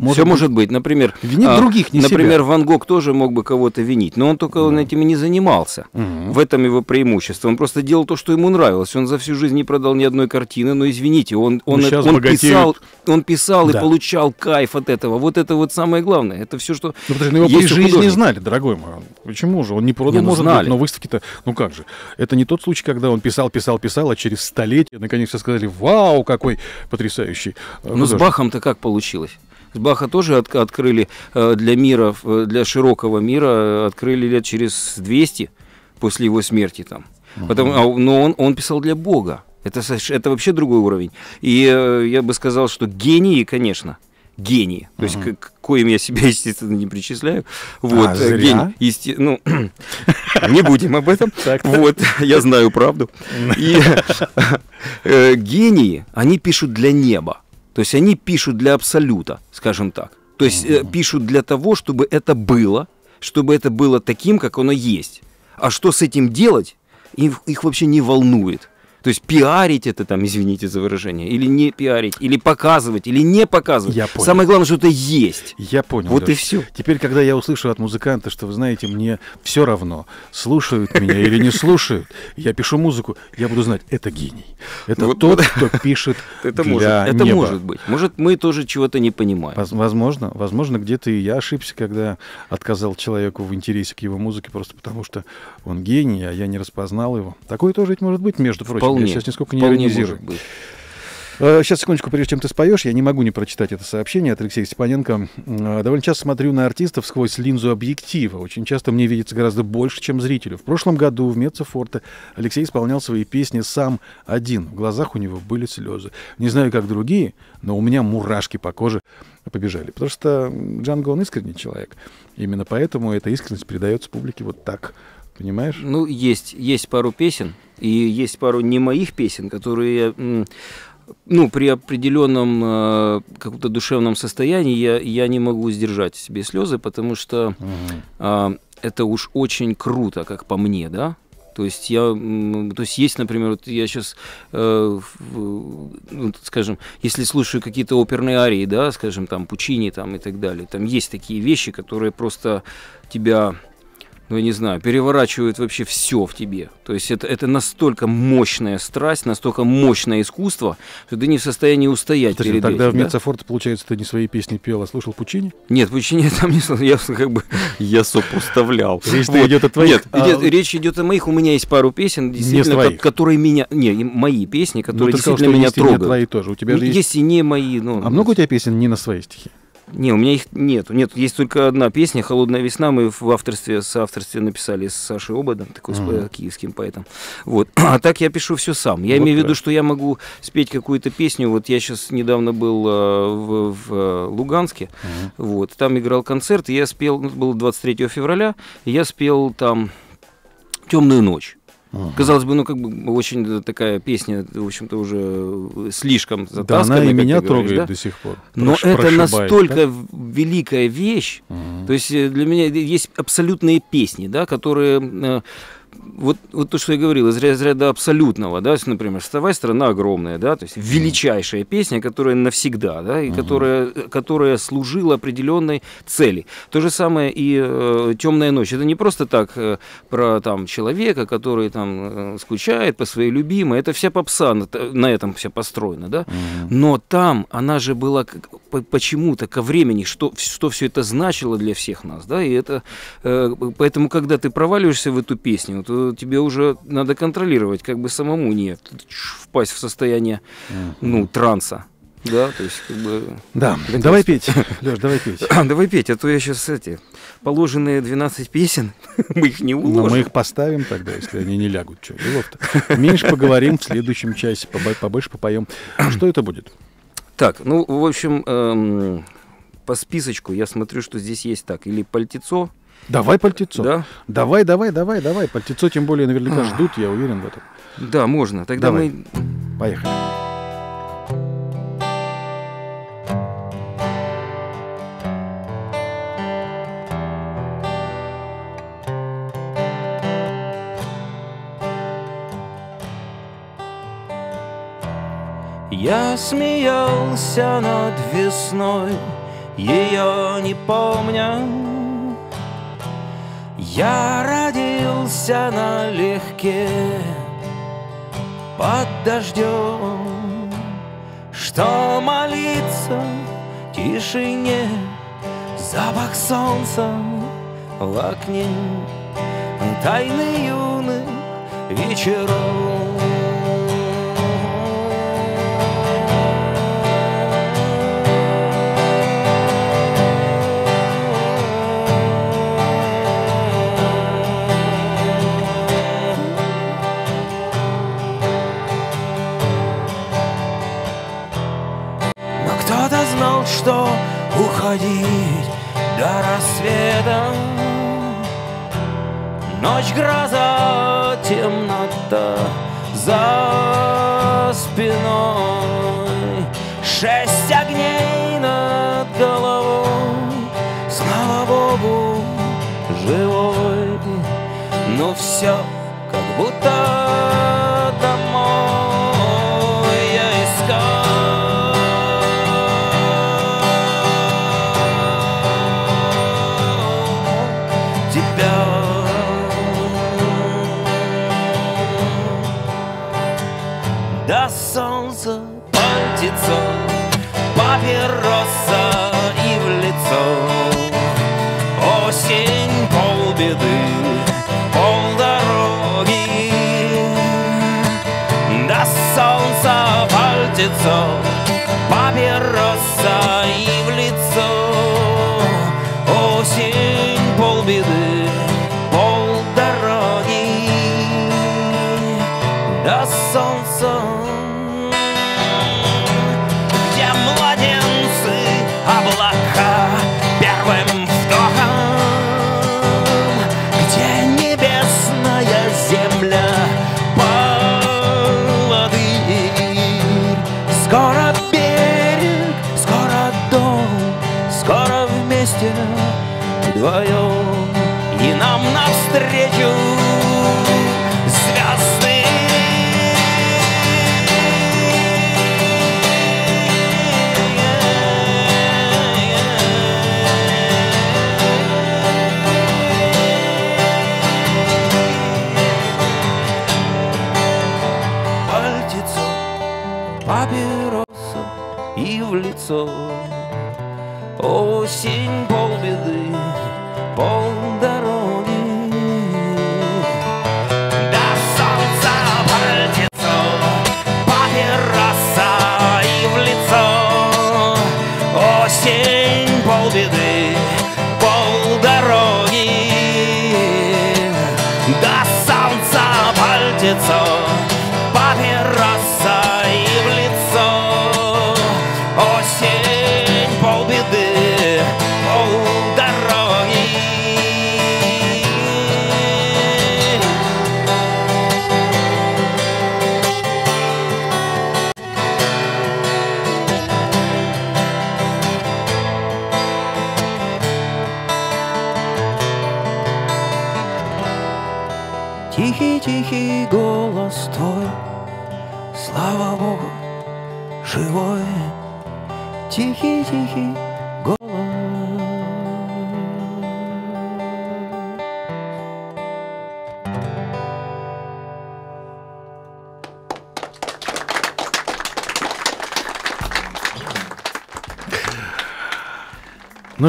может Все быть, может быть. Например, винит а, других, не Например, себя. Ван Гог тоже мог бы кого-то винить, но он только mm. он этим и не занимался. Mm-hmm. В этом его преимущество. Он просто делал то, что ему нравилось. Он за всю жизнь не продал ни одной картины, но извините, он, он, ну, он писал, он писал да. и получал кайф от этого. Вот это вот самое главное. Это все, что. Ну, подожди, ну, его при жизни не знали, дорогой мой. Почему же? Он не продал, не, ну, может знали. быть, но выставки-то. Ну как же? Это не тот случай, когда он писал, писал, писал, а через столетие наконец все сказали: Вау, какой потрясающий. Ну, с Бахом-то как получилось? С Баха тоже от, открыли э, для мира, для широкого мира, э, открыли лет через 200 после его смерти там. Uh-huh. Потому, а, но он, он писал для Бога. Это, это вообще другой уровень. И э, я бы сказал, что гении, конечно, гении. То есть, uh-huh. к коим я себя, (laughs) естественно, не причисляю. Вот, а, зря. Гений, есте... ну, (laughs) не будем об этом. Вот, я знаю правду. (laughs) И гении, они пишут для неба. То есть они пишут для абсолюта, скажем так. То есть э, пишут для того, чтобы это было, чтобы это было таким, как оно есть. А что с этим делать, их, их вообще не волнует. То есть пиарить это там, извините за выражение, или не пиарить, или показывать, или не показывать. Я понял. Самое главное, что это есть. Я понял. Вот Лёш. и все. Теперь, когда я услышу от музыканта, что, вы знаете, мне все равно, слушают меня или не слушают, я пишу музыку, я буду знать, это гений. Это Вот- тот, кто пишет (laughs) Это для может, это неба. может быть. Может, мы тоже чего-то не понимаем. Воз- Возможно, возможно, где-то и я ошибся, когда отказал человеку в интересе к его музыке, просто потому что он гений, а я не распознал его. Такое тоже ведь может быть, между прочим. Вполне. Я сейчас нисколько не иронизирую. быть. Э, Сейчас, секундочку, прежде чем ты споешь, я не могу не прочитать это сообщение от Алексея Степаненко. Э, Довольно часто смотрю на артистов сквозь линзу объектива. Очень часто мне видится гораздо больше, чем зрителю. В прошлом году в Меццо-Форте Алексей исполнял свои песни сам один. В глазах у него были слезы. Не знаю, как другие, но у меня мурашки по коже побежали. Потому что Джанго, он искренний человек. Именно поэтому эта искренность передается публике вот так. Понимаешь? Ну, есть, есть пару песен, и есть пару не моих песен, которые я, ну, при определенном э, каком-то душевном состоянии я, я не могу сдержать себе слезы, потому что а, это уж очень круто, как по мне, да. То есть я, то есть есть, например, вот я сейчас, скажем, если слушаю какие-то оперные арии, да, скажем, там Пучини там и так далее, там есть такие вещи, которые просто тебя, ну я не знаю, переворачивают вообще все в тебе. То есть это, это настолько мощная страсть, настолько мощное искусство, что ты не в состоянии устоять Подожди, перед тогда этим. в да? Меццо-Форте, получается, ты не свои песни пел, а слушал Пучини? Нет, Пучини я там не слышал, я как бы (laughs) я сопоставлял. Речь-то идет о твоих, Нет, а- идет- речь идет о моих. У меня есть пару песен, действительно, ко- которые меня, не, мои песни, Ну, которые сказал, действительно что меня есть и не трогают. твои тоже. У тебя же есть... есть... и не мои, ну. А много у тебя песен не на свои стихи? Не, у меня их нету. Нет, есть только одна песня «Холодная весна». Мы в авторстве, с авторстве написали с Сашей Ободом, такой Мгм. киевским поэтом. Вот. (clears throat) А так я пишу все сам. Я Вот имею в виду, что я могу спеть какую-то песню. Вот я сейчас недавно был э, в, в, э, Луганске. Вот, там играл концерт, и я спел, ну, было 23 февраля, и я спел там «Темную ночь». Мгм. Казалось бы, ну, как бы очень такая песня, в общем-то, уже э, слишком Да, затасканная, она и меня говоришь, трогает да? до сих пор. Но Прош- это настолько да? великая вещь. Мгм. То есть э, для меня есть абсолютные песни, да, которые э, вот, вот то, что я говорил, из ря- из ряда абсолютного, да, например, «Вставай, страна огромная», да, то есть величайшая песня, которая навсегда, да, и которая, которая служила определенной цели. То же самое и э, «Темная ночь». Это не просто так э, про там человека, который там э, скучает по своей любимой, это вся попса на, на этом вся построена, да, Мгм. но там она же была почему-то ко времени, что, что все это значило для всех нас, да, и это, э, поэтому, когда ты проваливаешься в эту песню, то тебе уже надо контролировать, как бы самому не впасть в состояние, ну, транса, да, то есть, как бы... Да, Это давай петь. Леш, давай петь. (clears throat) Давай петь, а то я сейчас эти положенные 12 песен, (laughs) мы их не Но уложим. Ну, мы их поставим тогда, если они не лягут. Что? Меньше поговорим в следующем часе, побо- побольше попоем. Что это будет? Так, ну, в общем, эм, по списочку я смотрю, что здесь есть так, или пальтецо, Давай пальтецо. да, Давай, давай, давай, давай. Пальтецо тем более наверняка ждут, я уверен в этом. Да, можно. Тогда Давай. мы... Поехали. Я смеялся над весной, ее не помня. Я родился налегке под дождем, что молиться тишине, запах солнца в окне, тайны юных вечеров. Знал, что уходить до рассвета. Ночь, гроза, темнота за спиной. Шесть огней над головой. Слава Богу, живой. Но все как будто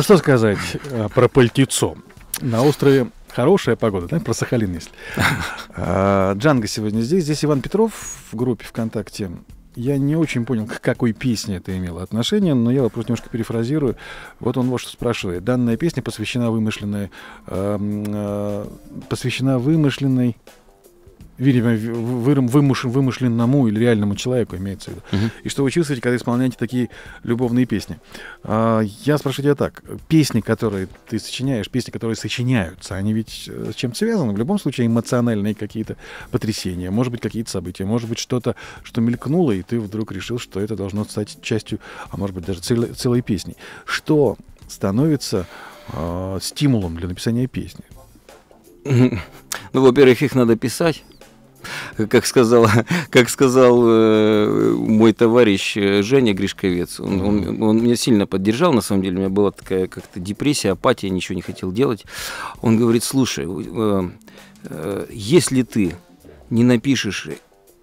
Ну что сказать э, про Пальтецо. На острове хорошая погода, да, про Сахалин есть. (laughs) А, Джанго сегодня здесь. Здесь Иван Петров в группе ВКонтакте. Я не очень понял, к какой песне это имело отношение, но я вопрос немножко перефразирую. Вот он вот что спрашивает. Данная песня посвящена вымышленной, эм, э, посвящена вымышленной, видимо, вымыш- вымышленному или реальному человеку имеется в виду. Мгм. И что вы чувствуете, когда исполняете такие любовные песни? А, я спрашиваю тебя так. Песни, которые ты сочиняешь, песни, которые сочиняются, они ведь э, с чем-то связаны? В любом случае эмоциональные какие-то потрясения, может быть, какие-то события, может быть, что-то, что мелькнуло, и ты вдруг решил, что это должно стать частью, а может быть, даже целой, целой песни. Что становится э, стимулом для написания песни? (laughs) Ну, во-первых, их надо писать. Как сказал, как сказал э, мой товарищ Женя Гришковец, он, он, он меня сильно поддержал, на самом деле, у меня была такая как-то депрессия, апатия, ничего не хотел делать. Он говорит, слушай, э, э, если ты не напишешь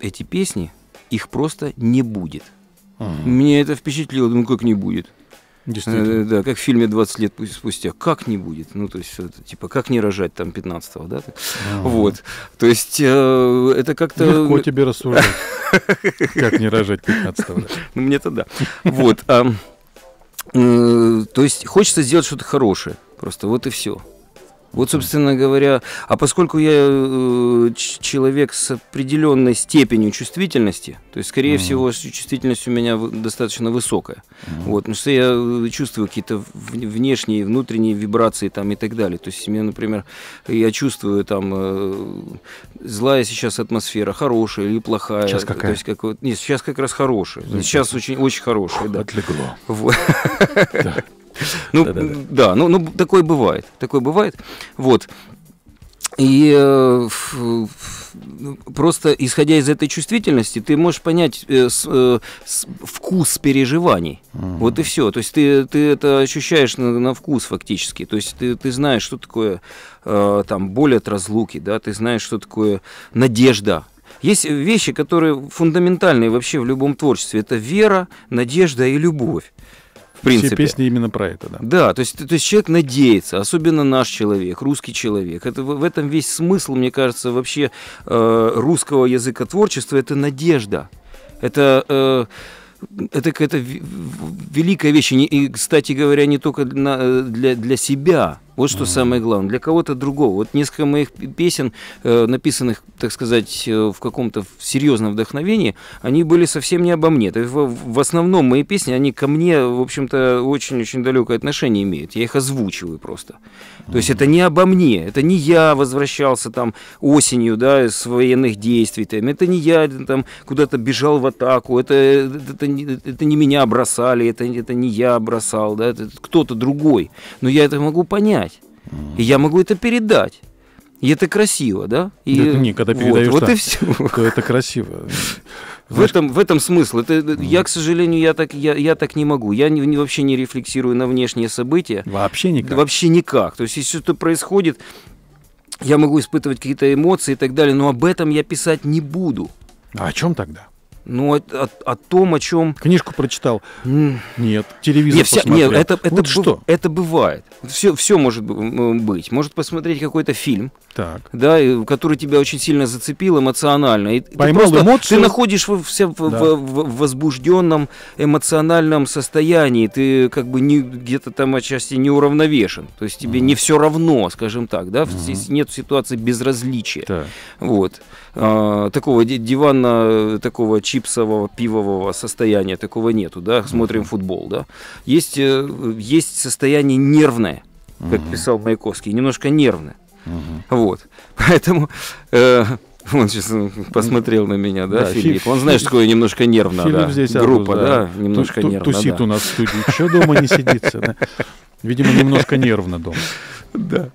эти песни, их просто не будет. Меня это впечатлило, думаю, как не будет. Действительно. Э, Да, как в фильме «20 лет пу- спустя». Как не будет? Ну, то есть, это, типа, как не рожать там 15-го, да? так? Ага. Вот. То есть, э, это как-то... Легко тебе рассуждать. Как не рожать 15-го. да. (laughs) Ну, мне-то да. Вот. э, То есть, хочется сделать что-то хорошее. Просто вот и все. Вот, собственно говоря, а поскольку я э, человек с определенной степенью чувствительности, то есть, скорее Мгм. всего, чувствительность у меня достаточно высокая. Вот, потому что я э, чувствую какие-то внешние, внутренние вибрации там и так далее. То есть, мне, например, я чувствую там э, злая сейчас атмосфера, хорошая или плохая. Сейчас какая? То есть, как нет, сейчас как раз хорошая. Сейчас очень, очень хорошая, да. Отлегло. Вот. (laughs) Да. (laughs) Ну, да, ну, ну, такое бывает, такое бывает. Вот. И э, ну, просто исходя из этой чувствительности, ты можешь понять э, с- э, с- вкус переживаний. Вот и все. То есть ты, ты это ощущаешь на, на вкус фактически. То есть ты, ты знаешь, что такое э, там боль от разлуки, да, ты знаешь, что такое надежда. Есть вещи, которые фундаментальные вообще в любом творчестве. Это вера, надежда и любовь. В принципе. Все песни именно про это, да. Да, то есть, то есть человек надеется, особенно наш человек, русский человек. Это в, этом весь смысл, мне кажется, вообще э, русского языка творчества это надежда. Это э, это какая-то великая вещь. И, кстати говоря, не только для, для, для себя, вот что самое главное. Для кого-то другого. Вот несколько моих песен, э, написанных, так сказать, э, в каком-то серьезном вдохновении, они были совсем не обо мне. В основном мои песни, они ко мне, в общем-то, очень-очень далекое отношение имеют. Я их озвучиваю просто. То есть это не обо мне. Это не я возвращался там осенью, да, с военных действий. Там. Это не я там куда-то бежал в атаку. Это, это, это не меня бросали. Это, это не я бросал, да. Это кто-то другой. Но я это могу понять. И я могу это передать. И это красиво, да? И да, не, когда передаешь, вот, вот и все. то это красиво. В этом, в этом смысл. Это, mm. Я, к сожалению, я так, я, я так не могу. Я не, вообще не рефлексирую на внешние события. Вообще никак? Вообще никак. То есть, если что-то происходит, я могу испытывать какие-то эмоции и так далее, но об этом я писать не буду. А о чем тогда? Ну, о, о, о том, о чем... Книжку прочитал? Нет. Телевизор нет, вся, посмотрел? Нет, это, это, вот б, что? это бывает. Все, все может быть. Может посмотреть какой-то фильм, так. да, который тебя очень сильно зацепил эмоционально. И Поймал ты просто, эмоцию? Ты находишь в, в, в, Да. в, в возбужденном эмоциональном состоянии. Ты как бы не, где-то там отчасти не уравновешен. То есть тебе не все равно, скажем так, да. Здесь нет ситуации безразличия. Так. Вот. А, такого ди- диванно, такого чипсового, пивового состояния такого нету, да, смотрим футбол, да. Есть, э, есть состояние нервное, как писал Маяковский, немножко нервное. Вот. (laughs) Поэтому э, он сейчас посмотрел на меня, да, Да, Филипп? Фи- Он знает, что такое немножко нервно, Филипп да. здесь Группа, арбуз, да, немножко Ту- ту- нервно. Тусит да. у нас в студии. Что дома не сидится? да? Видимо, немножко (laughs) нервно дома. Да.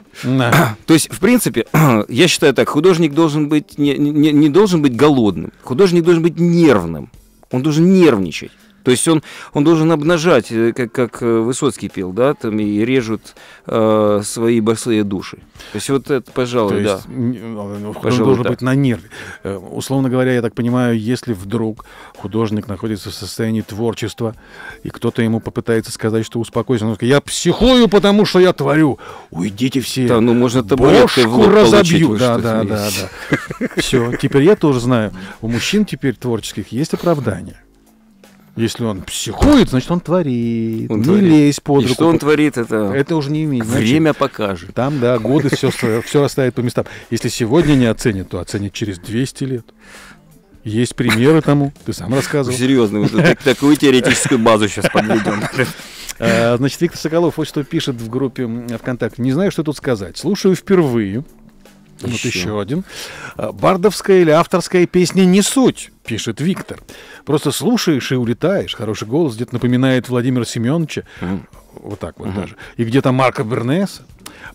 То есть, в принципе, (clears throat) я считаю так, художник должен быть не, не должен быть голодным, художник должен быть нервным, он должен нервничать. То есть он, он должен обнажать, э, как, как э, Высоцкий пел, да, там и режут э, свои босые души. То есть вот это, То пожалуй, да. есть художник Пожалуй, должен так. быть на нерве. Э, Условно говоря, я так понимаю, если вдруг художник находится в состоянии творчества, и кто-то ему попытается сказать, что успокойся, он скажет, я психую, потому что я творю. Уйдите все. Да, ну можно табуреткой в получить, разобью. вы Да, что, да, да, да. Все, теперь я тоже знаю. У мужчин теперь творческих есть оправдание. Если он психует, значит он творит. Он не творит. лезь под И руку. что он творит, это, Это уже не имеет время покажет. Там, да, годы все, все расставят по местам. Если сегодня не оценят, то оценят через 200 лет. Есть примеры тому, ты сам рассказывал. Серьезно, вот так- такую теоретическую базу сейчас подведем. (laughs) А, Значит, Виктор Соколов вот что пишет в группе ВКонтакте. Не знаю, что тут сказать. Слушаю впервые. Вот Еще. еще один. А, Бардовская или авторская песня не суть, пишет Виктор. Просто слушаешь и улетаешь. Хороший голос где-то напоминает Владимира Семеновича. Мгм. Вот так вот даже. И где-то Марка Бернеса.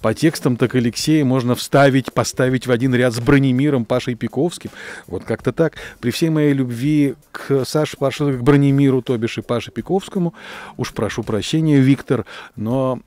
По текстам так Алексея можно вставить, поставить в один ряд с Бронемиром Пашей Пиковским. Вот как-то так. При всей моей любви к Саше Паше, к Бронемиру, то бишь и Паше Пиковскому, уж прошу прощения, Виктор, но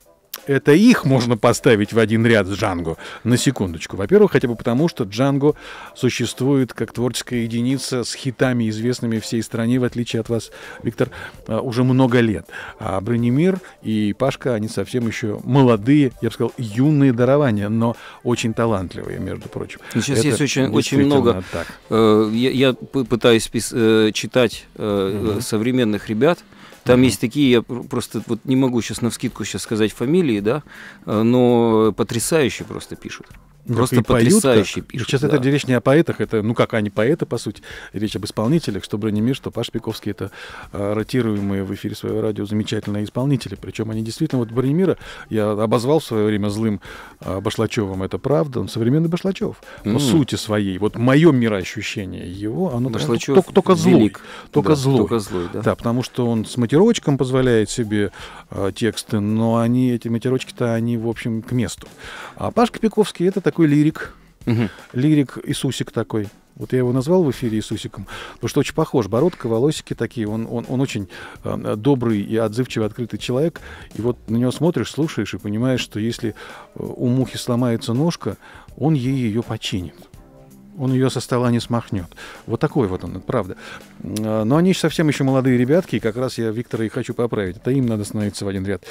это их можно поставить в один ряд с Джанго. На секундочку. Во-первых, хотя бы потому, что Джанго существует как творческая единица с хитами, известными всей стране, в отличие от вас, Виктор, а, уже много лет. А Бронемир и Пашка, они совсем еще молодые, я бы сказал, юные дарования, но очень талантливые, между прочим. Ну, сейчас Это есть очень, очень много так. Э, Я, я пытаюсь пис- э, читать э, э, современных ребят. Там есть такие, я пр- просто вот не могу сейчас на вскидку сейчас сказать фамилии, да, э, но потрясающие просто пишут. Просто поют потрясающе пишут, Сейчас да. это речь не о поэтах, это, ну как они поэты, по сути, речь об исполнителях, что Бронемир, что Паш Пиковский, это а, ротируемые в эфире своего радио замечательные исполнители. Причем они действительно, вот Бронемира я обозвал в свое время злым а, Башлачевым, это правда, он современный Башлачев. По М. сути своей, вот мое мироощущение его, оно Башлачев только, только злой. велик. Только Да, злой. Только злой, да. Да, потому что он с матерочком позволяет себе э, тексты, но они, эти матерочки-то, они, в общем, к месту. А Пашка Пиковский это такой лирик, Мгм. лирик Иисусик такой. Вот я его назвал в эфире Иисусиком, потому что очень похож. Бородка, волосики такие. Он, он, он очень э, добрый и отзывчивый, открытый человек. И вот на него смотришь, слушаешь и понимаешь, что если э, у мухи сломается ножка, он ей ее починит. он ее со стола не смахнет. Вот такой вот он, правда. А, Но они совсем еще молодые ребятки, и как раз я Виктора и хочу поправить. Это им надо становиться в один ряд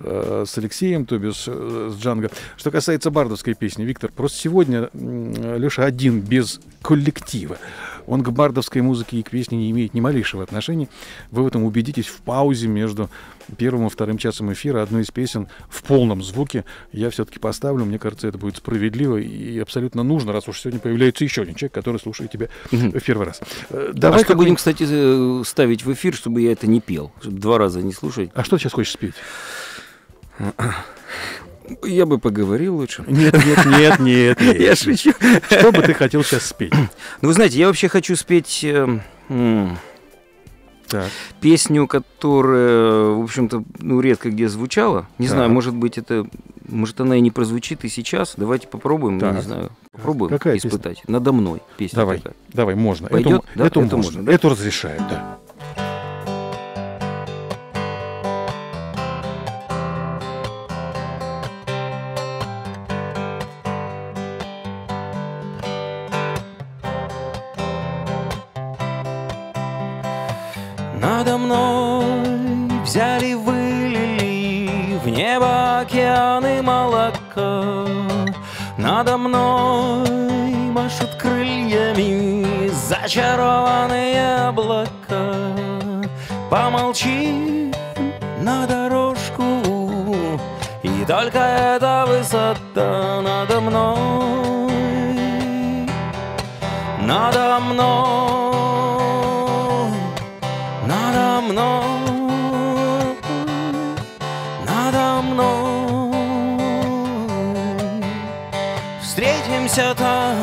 э, с Алексеем, то бишь э, с Джанго. Что касается бардовской песни, Виктор, просто сегодня Леша один, без коллектива. Он к бардовской музыке и к песне не имеет ни малейшего отношения. Вы в этом убедитесь в паузе между первым и вторым часом эфира. Одну из песен в полном звуке я все-таки поставлю. Мне кажется, это будет справедливо и абсолютно нужно, раз уж сегодня появляется еще один человек, который слушает тебя в первый раз. Э, давай а что будем, кстати, ставить в эфир, чтобы я это не пел, чтобы два раза не слушать? А что ты сейчас хочешь спеть? Я бы поговорил лучше. Нет, нет, нет, (laughs) нет. нет. Я шучу. Что бы ты хотел сейчас спеть? Ну, вы знаете, я вообще хочу спеть э, так. песню, которая, в общем-то, ну, редко где звучала. Не так. знаю, может быть, это, может, она и не прозвучит и сейчас. Давайте попробуем, так. не знаю, попробуем Какая испытать. Песня? Надо мной песня Давай, такая. давай, можно. Пойдет? Эту, да? эту, это можно. можно да? Эту разрешают, да. Молока. Надо мной машут крыльями зачарованные облака. Помолчи на дорожку, и только эта высота надо мной, надо мной. мной, Встретимся там,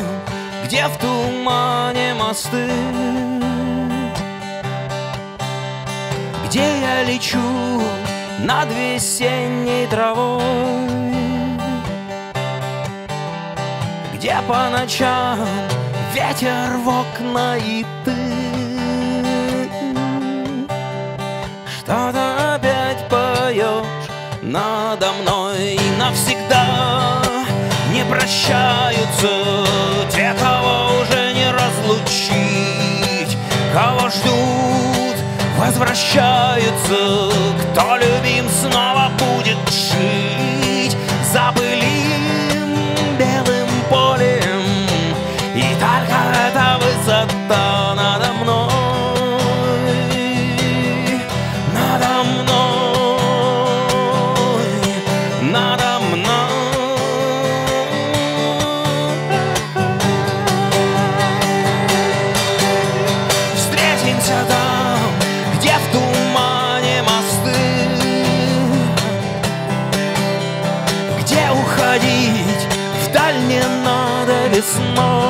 где в тумане мосты, где я лечу над весенней травой, где по ночам ветер в окна и ты. что-то опять поешь надо мной и навсегда прощаются те, кого уже не разлучить, кого ждут, возвращаются, кто любим снова будет жить, запылим белым полем, и только эта высота надо мной. Весной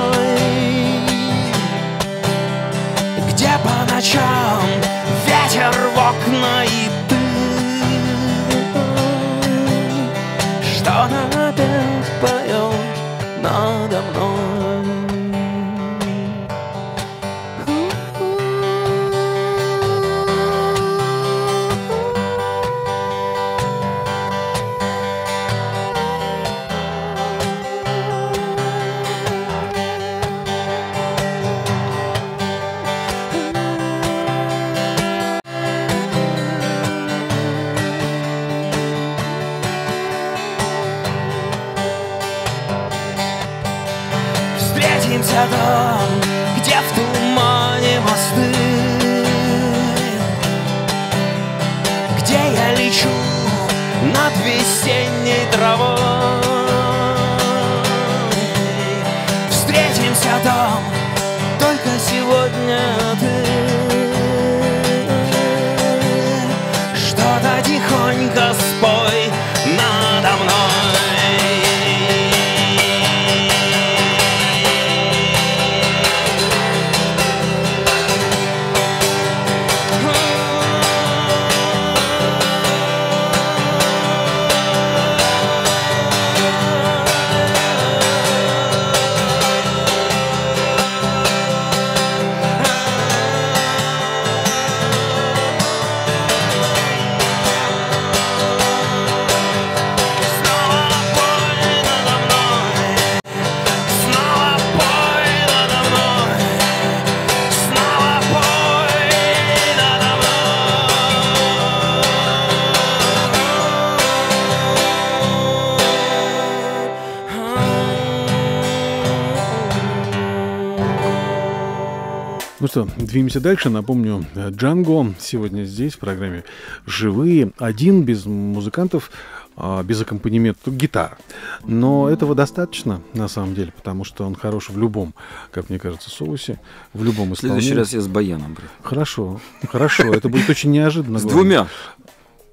что, двигаемся дальше. Напомню, Джанго сегодня здесь в программе «Живые». Один, без музыкантов, а, без аккомпанемента, гитара. Но этого достаточно, на самом деле, потому что он хорош в любом, как мне кажется, соусе, в любом В следующий исполнении. раз я с баяном. Хорошо, хорошо. Это будет очень неожиданно. С двумя.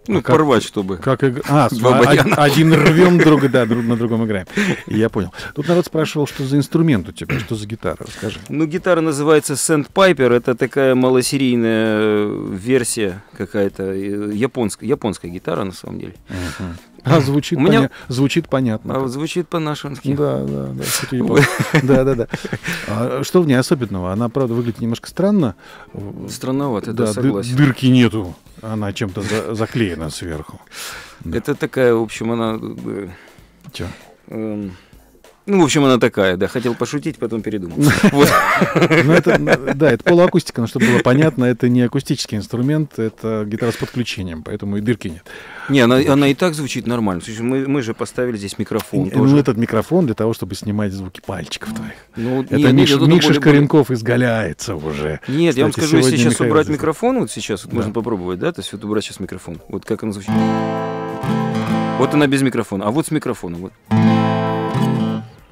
Ну, А как- порвать, чтобы. Как иг- А, а- один рвем, друга, да, друг на другом играем. Я понял. Тут народ спрашивал, что за инструмент у тебя, что за гитара, расскажи. Ну, гитара называется Sandpiper. Это такая малосерийная э, версия какая-то. э, Японская, японская гитара, на самом деле. А звучит, меня- поня- звучит понятно. А вот звучит по-нашенски. Да, да, да, да, да, да. А что в ней особенного? Она, правда, выглядит немножко странно. Странновато, Да, согласен. дырки нету. Она чем-то за- заклеена сверху. Да. Это такая, в общем, она... Чё? эм, Ну, в общем, она такая, да. Хотел пошутить, потом передумал. (laughs) Ну, ну, да, это полуакустика, но чтобы было понятно, это не акустический инструмент, это гитара с подключением, поэтому и дырки нет. Не, она, она и так звучит нормально. Мы, же поставили здесь микрофон Ну, этот микрофон для того, чтобы снимать звуки пальчиков твоих. Ну, Это Миша, Шкаренков изгаляется уже. Нет, я вам скажу, если сейчас убрать микрофон, вот сейчас можно попробовать, да, то есть вот убрать сейчас микрофон. Вот как он звучит. Вот она без микрофона, а вот с микрофоном. Вот.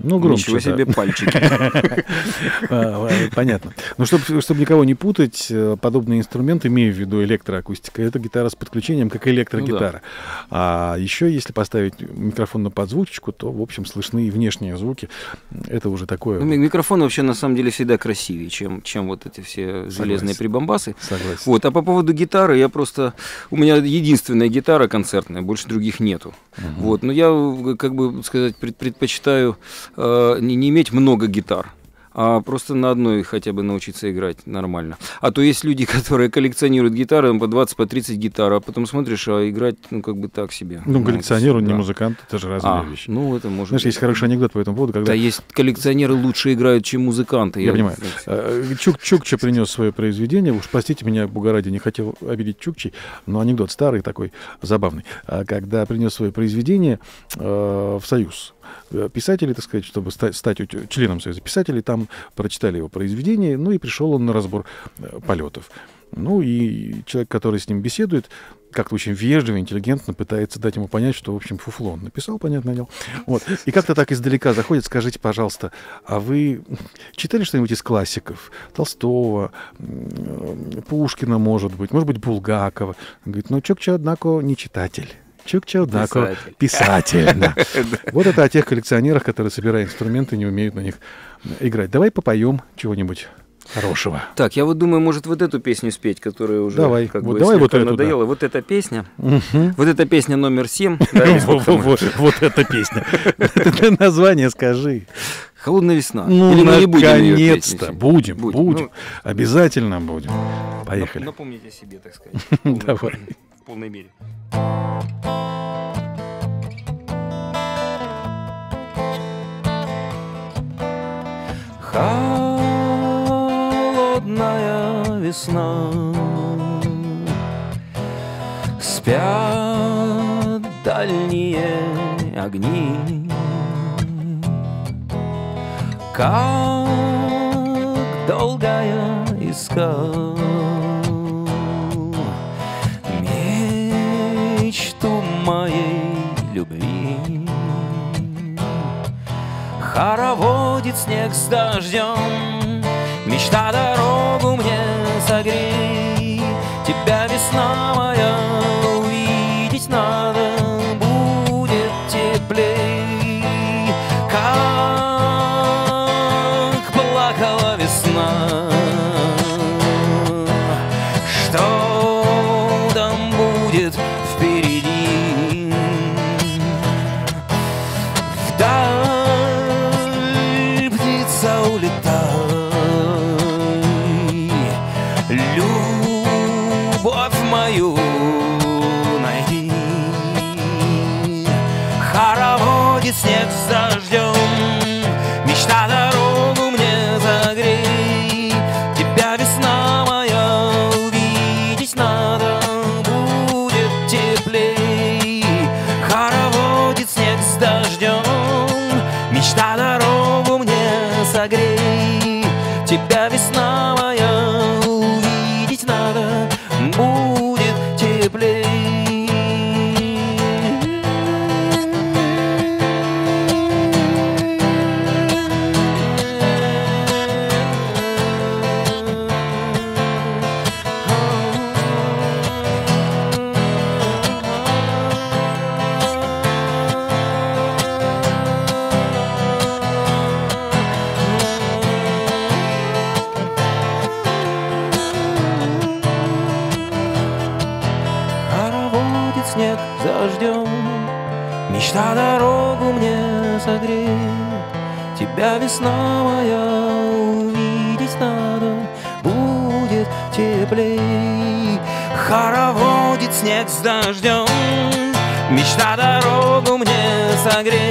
Ну, громче. Ничего да. себе пальчики. (laughs) А, а, Понятно. Но чтобы, чтобы никого не путать, э, подобный инструмент, имею в виду электроакустика, это гитара с подключением, как электрогитара. А еще, если поставить микрофон на подзвучку, то, в общем, слышны и внешние звуки. Это уже такое. Ну, ми- микрофон вообще на самом деле всегда красивее, чем, чем вот эти все железные прибамбасы. Согласен. Вот, а по поводу гитары, я просто... У меня единственная гитара концертная, больше других нету. Вот, но я, как бы сказать, пред- предпочитаю э, не, не иметь много гитар, а просто на одной хотя бы научиться играть нормально. А то есть люди, (laughs) которые коллекционируют гитары, там, по 20, по 30 гитар, а потом смотришь, а играть, ну, как бы так себе. Ну, коллекционер, он не да. музыкант, это же разные А, вещи. ну, это может Знаешь, быть. есть хороший анекдот по этому поводу, когда Да, есть коллекционеры лучше играют, чем музыканты. Я понимаю. Э, Чук Чукча принес свое произведение. Уж простите меня, Бугаради, не хотел обидеть Чукчи, но анекдот старый такой, забавный. А Когда принес свое произведение э, в Союз, э, писатели, так сказать, чтобы ста- стать членом Союза писателей, там прочитали его произведение, ну и пришел он на разбор э, полетов. Ну и человек, который с ним беседует, как-то очень вежливо, интеллигентно пытается дать ему понять, что, в общем, фуфло он написал, понятное дело. Вот. И как-то так издалека заходит, скажите, пожалуйста, а вы читали что-нибудь из классиков? Толстого, м, Пушкина, может быть, может быть, Булгакова? Он говорит, ну, Чукча, однако, не читатель. Чукча, однако, Писатель. писатель. (laughs) да. Вот это о тех коллекционерах, которые, собирая инструменты, не умеют на них играть. Давай попоем чего-нибудь хорошего. Так, я вот думаю, может вот эту песню спеть, которая уже Давай. как Вот бы давай вот эту, да. надоела. Вот эта песня. Вот эта песня номер 7. (laughs) Да, или сколько там? Вот эта песня. (laughs) Это название скажи. Холодная весна. Ну, наконец-то. Будем, Будем. Ну, Обязательно будем. Поехали. Напомните себе, так сказать. Давай. Полной мере. Холодная весна. Спят дальние огни. Как долгая искал моей любви. Хороводит снег с дождем Мечта дорогу мне согрей. Тебя весна моя весна моя увидеть надо, будет теплей. Хороводит снег с дождем, мечта дорогу мне согреет,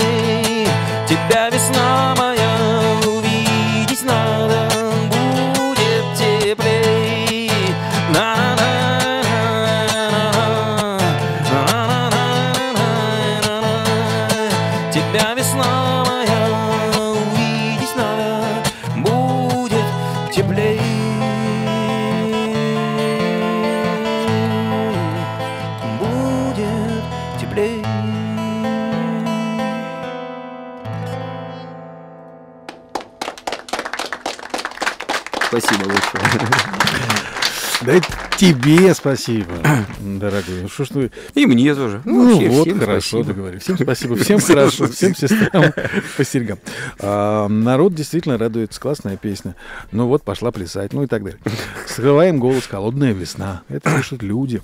тебе спасибо, дорогой. Ну что ж ты... И мне тоже. Ну, вообще, вот, всем хорошо договорились. Всем спасибо, всем хорошо, всем сестрам по серьгам. А, народ действительно радуется, классная песня. Ну вот, пошла плясать, ну и так далее. Скрываем голос, холодная весна. Это слышат люди.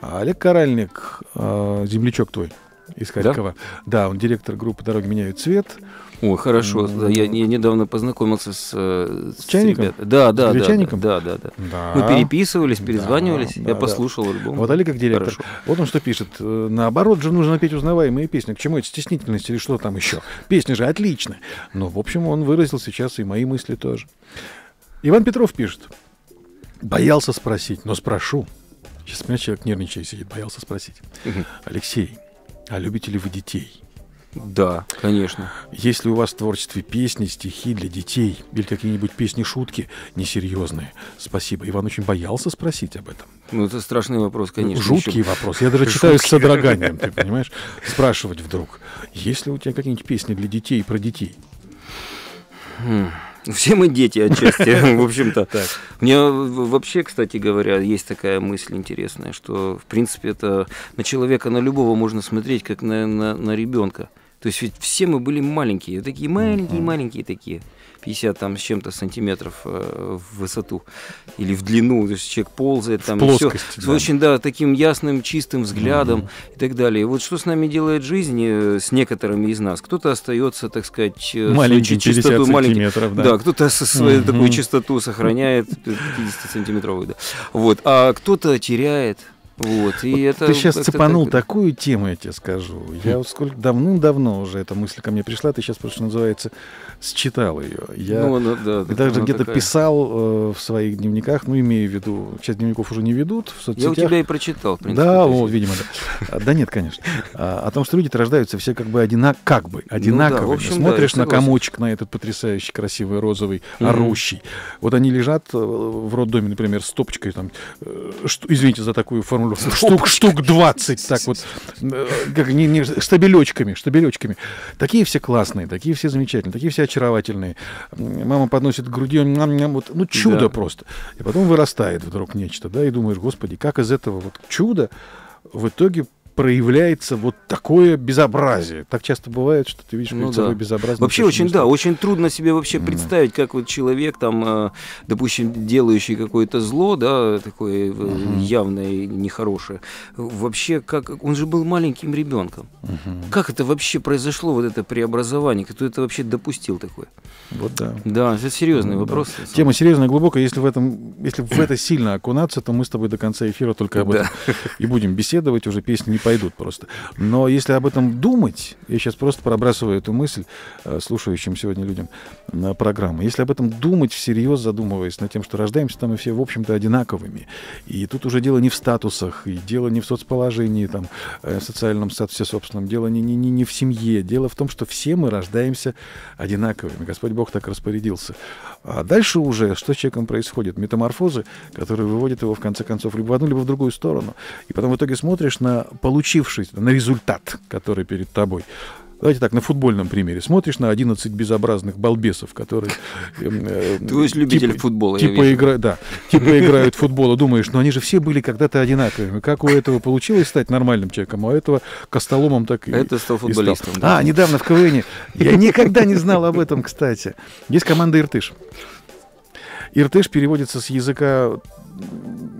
А Олег Каральник, землячок твой из Харькова. Да? он директор группы «Дороги меняют цвет». Ой, хорошо. Да, я, я недавно познакомился с, э, с Чайником? ребят- Да, да, С да, гречаником? да, да, да. Да. Мы переписывались, перезванивались. Да, я да, послушал альбом. Вот Олег как директор. Хорошо. Вот он что пишет. Э, Наоборот же нужно петь узнаваемые песни. К чему это стеснительность или что там еще? Песня же отличная. Но, в общем, он выразил сейчас и мои мысли тоже. Иван Петров пишет. Боялся спросить, но спрошу. Сейчас, понимаешь, человек нервничает сидит, боялся спросить. Алексей, а любите ли вы детей? Да, конечно. Есть ли у вас в творчестве песни, стихи для детей или какие-нибудь песни-шутки несерьезные? Спасибо. Иван очень боялся спросить об этом. Ну, это страшный вопрос, конечно. Жуткий Еще- вопрос. Я даже читаю с содроганием, ты понимаешь? Спрашивать вдруг, есть ли у тебя какие-нибудь песни для детей и про детей? Хм. Все мы дети отчасти, (laughs) в общем-то. В- вообще, кстати говоря, есть такая мысль интересная, что, в принципе, это на человека, на любого можно смотреть, как на, на, на ребенка. То есть ведь все мы были маленькие, такие маленькие-маленькие такие, 50 там с чем-то сантиметров э, в высоту или в длину, то есть человек ползает там, и всё плоскости, с да. очень, да, таким ясным, чистым взглядом и так далее. И вот что с нами делает жизнь э, с некоторыми из нас? Кто-то остается, так сказать, э, Маленький, чи- 50 маленький- да. да, кто-то со свою Мгм. такую чистоту сохраняет, 50-сантиметровую, да. Вот, а кто-то теряет. Вот, и это ты сейчас цепанул так- такую тему, я тебе скажу. Я вот сколько давным-давно уже эта мысль ко мне пришла, ты сейчас просто, что называется, считал ее. Я Ну, она, да, даже где-то такая. писал э, в своих дневниках, ну, имею в виду, сейчас дневников уже не ведут в Я соцсетях. у тебя и прочитал, в принципе. Да, вот, видимо, да. А, Да нет, конечно. А, О том, что люди рождаются все как бы одинак, как бы одинаковыми. Ну общем, да, Смотришь я на комочек, на этот потрясающий, красивый, розовый, орущий. Вот они лежат э, в роддоме, например, с топочкой, там, э, что- извините за такую формулировку, штук, штук 20, так вот, э, как, не, не, штабелечками, штабелечками. Такие все классные, такие все замечательные, такие все очаровательные. Мама подносит к груди, ням-ням, вот, ну, чудо Да. просто. И потом вырастает вдруг нечто, да, и думаешь, господи, как из этого вот чуда в итоге проявляется вот такое безобразие. Так часто бывает, что ты видишь Ну да. безобразие. Вообще очень, да, очень трудно себе вообще представить, как вот человек там, э, допустим, делающий какое-то зло, да, такое э, явное и нехорошее, вообще как, он же был маленьким ребенком. Как это вообще произошло, вот это преобразование, кто это вообще допустил такое? Вот да. Да, это серьезный Да. вопрос. Тема серьезная, глубокая. Если в этом, если в это сильно окунаться, то мы с тобой до конца эфира только об этом и будем беседовать. Уже песни не пойдут просто. Но если об этом думать, я сейчас просто пробрасываю эту мысль э, слушающим сегодня людям на программу. Если об этом думать всерьез, задумываясь над тем, что рождаемся там мы все, в общем-то, одинаковыми. И тут уже дело не в статусах, и дело не в соцположении, там, э, социальном статусе собственном, дело не, не, не, не в семье. Дело в том, что все мы рождаемся одинаковыми. Господь Бог так распорядился. А дальше уже, что с человеком происходит? Метаморфозы, которые выводят его, в конце концов, либо в одну, либо в другую сторону. И потом в итоге смотришь на получившийся, на результат, который перед тобой. Давайте так, на футбольном примере. Смотришь на 11 безобразных балбесов, которые... эм, э, То есть любитель типа- футбола, Типа, игра... да, типа играют в футбол, и думаешь, ну они же все были когда-то одинаковыми. Как у этого получилось стать нормальным человеком, а у этого костоломом так и Это стал и стал. футболистом, да. А, недавно в КВН. Я никогда не знал об этом, кстати. Есть команда «Иртыш». «Иртыш» переводится с языка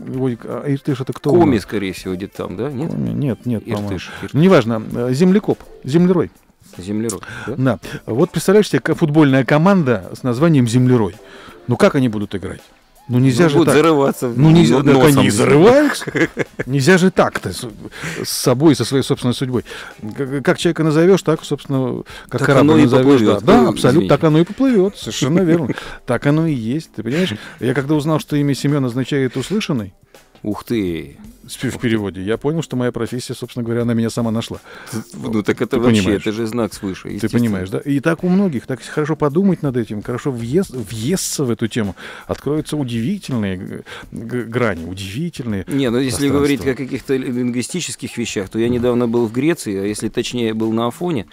Иртыш это кто? Коми, скорее всего, где-то там, да? Нет? Коми? Нет, нет. Иртыш, Иртыш. Неважно, э, землекоп, землерой. Землерой, да? Да. Вот представляешь себе футбольная команда с названием Землерой. Ну как они будут играть? Ну нельзя Ну, же так. зарываться Ну нельзя, н- так носом. они зарываются. Нельзя же так-то с, с собой, со своей собственной судьбой. Как, как человека назовешь, так, собственно, как Так корабль оно и назовешь. Да, да, Ну, абсолютно, так оно и поплывет. Совершенно верно. Так оно и есть. Ты понимаешь? Я когда узнал, что имя Семен означает услышанный, Ух ты. В переводе, я понял, что моя профессия, собственно говоря, она меня сама нашла. Ну так это Ты вообще, понимаешь. это же знак свыше. Ты понимаешь, да? И так у многих, так хорошо подумать над этим, хорошо въест, въесться в эту тему, откроются удивительные грани, удивительные. Не, ну если говорить о каких-то лингвистических вещах, то я недавно был в Греции, а если точнее был на Афоне.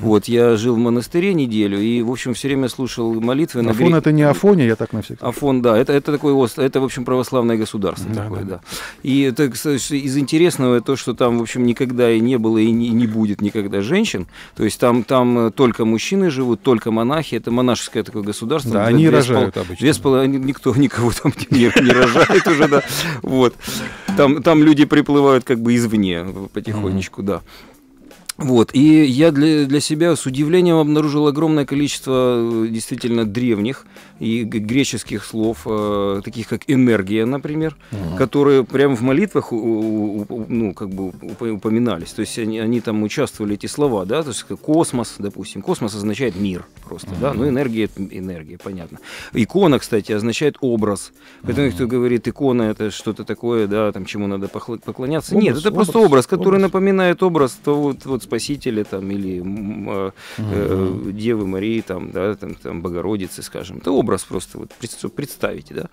Вот, я жил в монастыре неделю и, в общем, все время слушал молитвы на Афон гре- это не Афония, я так на всякий Афон, да, это, это такой, ост- это, в общем, православное государство Да, такое, да. да. И кстати, из интересного то, что там, в общем, никогда и не было, и не, и не будет никогда женщин. То есть там, там э, только мужчины живут, только монахи. Это монашеское такое государство. Да, они пол- рожают обычно. Две с половиной, никто никого там не, не рожает уже, да. Вот. Там, там люди приплывают как бы извне потихонечку, да. Вот, и я для, для себя с удивлением обнаружил огромное количество э, действительно древних и греческих слов, э, таких как энергия, например, которые прямо в молитвах у- у- у- ну, как бы уп- упоминались. То есть они, они там участвовали, эти слова, да, то есть как космос, допустим. Космос означает мир просто, да, ну энергия это энергия, понятно. Икона, кстати, означает образ. Поэтому кто говорит, икона это что-то такое, да, там чему надо поклоняться. Нет, Образ, это просто образ, образ, который образ. напоминает образ того вот Спасителя там или м, э, э, Девы Марии там, да, там, там Богородицы, скажем. Это образ просто вот пред- чтоб представить, да.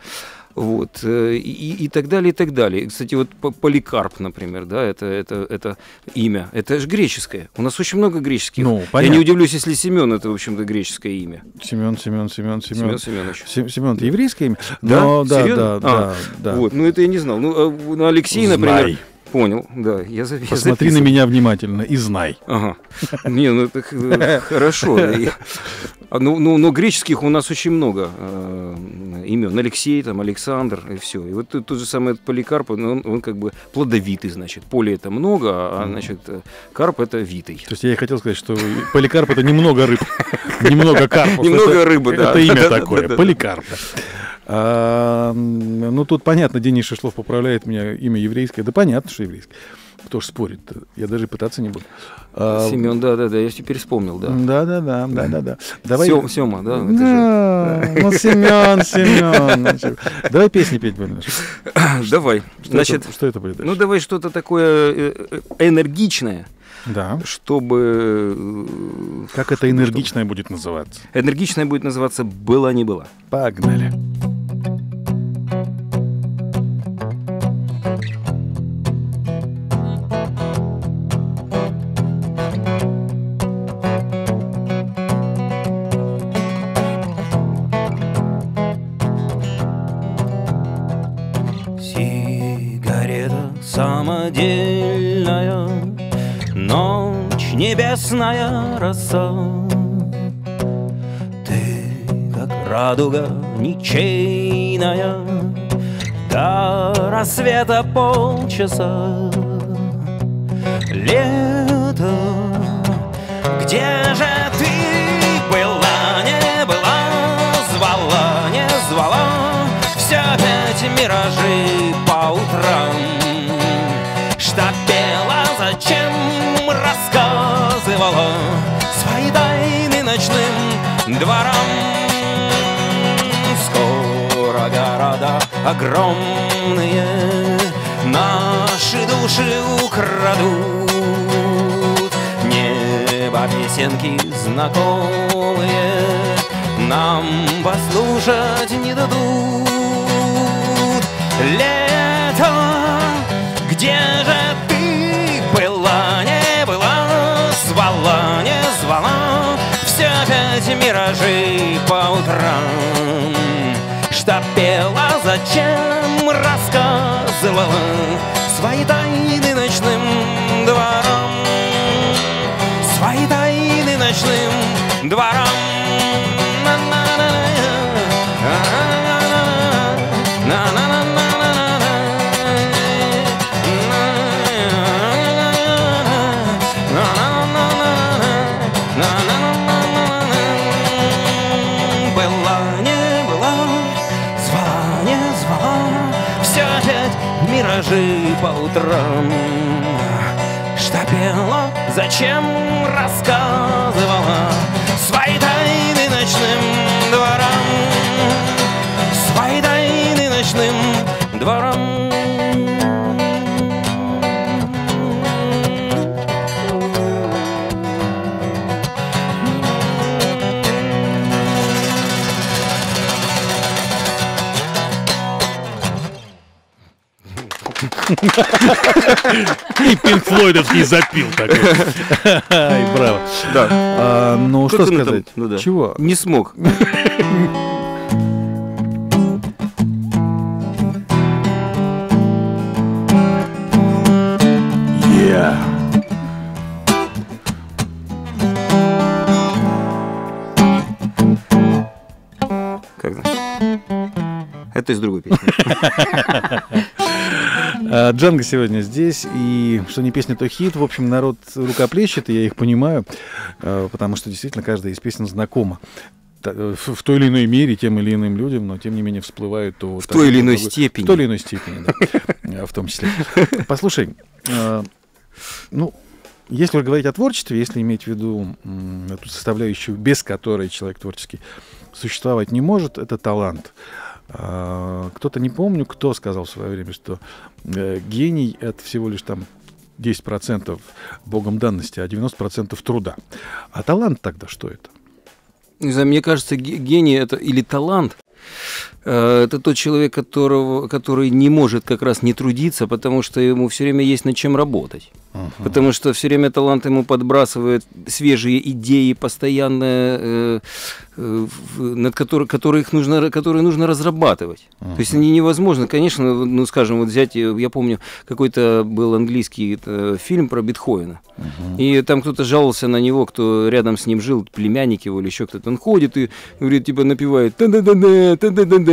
Вот, э, и, и так далее, и так далее. Кстати, вот По- Поликарп, например, да, это, это, это имя, это же греческое. У нас очень много греческих. Ну, Я не удивлюсь, если Семен это, в общем-то, греческое имя. Семен, Семен, Семен, Семен Семен. Семенович. Сем- Семен, это еврейское имя? Да? Но, да, Серьезно? да, А, да, да. Вот, ну это я не знал. Ну, а, ну, Алексей, например, Знай. Понял, да, я, за- я Посмотри на записываю. меня внимательно и знай. Ага. Не, ну это хорошо. А, Ну, ну, но греческих у нас очень много э, имен. Алексей, там, Александр, и все. И вот тот же самый Поликарп, он, он- как бы плодовитый, значит. Поле это много, а, значит, э, карп это витый. То есть я и хотел сказать, что поликарп это немного рыб, немного карпов. (laughs) Немного рыбы, да. Это имя (laughs) такое, поликарп. Да. А, ну, тут понятно, Денис Шишлов поправляет меня, имя еврейское. Да понятно, что еврейское. Кто ж спорит Я даже пытаться не буду. А, Семен, да, да, да, я теперь вспомнил, да. Да, да, да, да, да, да. Давай. Сем- Сема, да, это же- Да, ну Семен, Семен. Давай песни петь будем. (coughs) Давай. Что Значит, это- что это будет? ну дальше? давай что-то такое э, э, энергичное, Да. чтобы... э, Как это энергичное будет называться? Энергичное будет называться «Была не была». Погнали. Сигарета небесная роса. Ты, как радуга ничейная, До рассвета полчаса. Лето, где же ты была, не была, звала, не звала, все опять миражи по утрам. Рассказывала свои тайны ночным дворам. Скоро города огромные наши души украдут. Небо песенки знакомые нам послушать не дадут. Лето, опять миражи по утрам. Что пела, зачем рассказывала свои тайны ночным дворам, свои тайны ночным дворам. Утрам Что пела, зачем рассказывала? Свои тайны ночным дворам. Свои тайны ночным дворам И Пинк Флойдовский запил такой. Ай, браво. Да. А, ну, что сказать? Ну да. Чего? Не смог. Как значит? Это из другой песни. (laughs) А, Джанго сегодня здесь, и что не песня, то хит. В общем, народ рукоплещет, и я их понимаю, а, потому что действительно каждая из песен знакома. Э, В, в той или иной мере тем или иным людям, но тем не менее всплывают то В той или иной В степени. той или иной степени, да, (laughs) в том числе. Послушай, ну, если говорить о творчестве, если иметь в виду эту составляющую, без которой человек творческий существовать не может, это талант. А, Кто-то, не помню, кто сказал в свое время, что э, гений — это всего лишь там 10% богом данности, а 90% труда. А талант тогда что это? Не знаю, мне кажется, ге- гений это или талант. Э, Это тот человек, которого, который не может как раз не трудиться, потому что ему все время есть над чем работать. Потому что все время талант ему подбрасывает свежие идеи, постоянно, э, э, над которой, которых нужно, которые нужно разрабатывать. То есть они невозможно, конечно, ну скажем, вот взять, э, я помню, какой-то был английский э, фильм про Бетховена. И там кто-то жаловался на него, кто рядом с ним жил, племянник его или еще кто-то. Он ходит и говорит, типа напевает та-да-да-да, та-да-да-да. Да,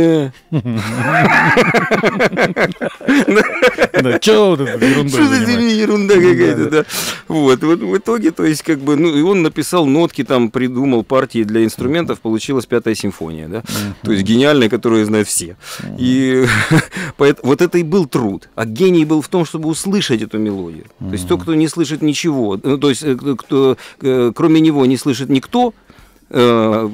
чё вот это ерундой Что за ерунда какая-то, да. Вот, вот в итоге, то есть, как бы, ну, и он написал нотки, там, придумал партии для инструментов, получилась пятая симфония, да. То есть, гениальная, которую знают все. И (laughs) вот это и был труд. А гений был в том, чтобы услышать эту мелодию. То есть, тот, кто не слышит ничего, ну, то есть, э, кто- э, кроме него не слышит никто, э,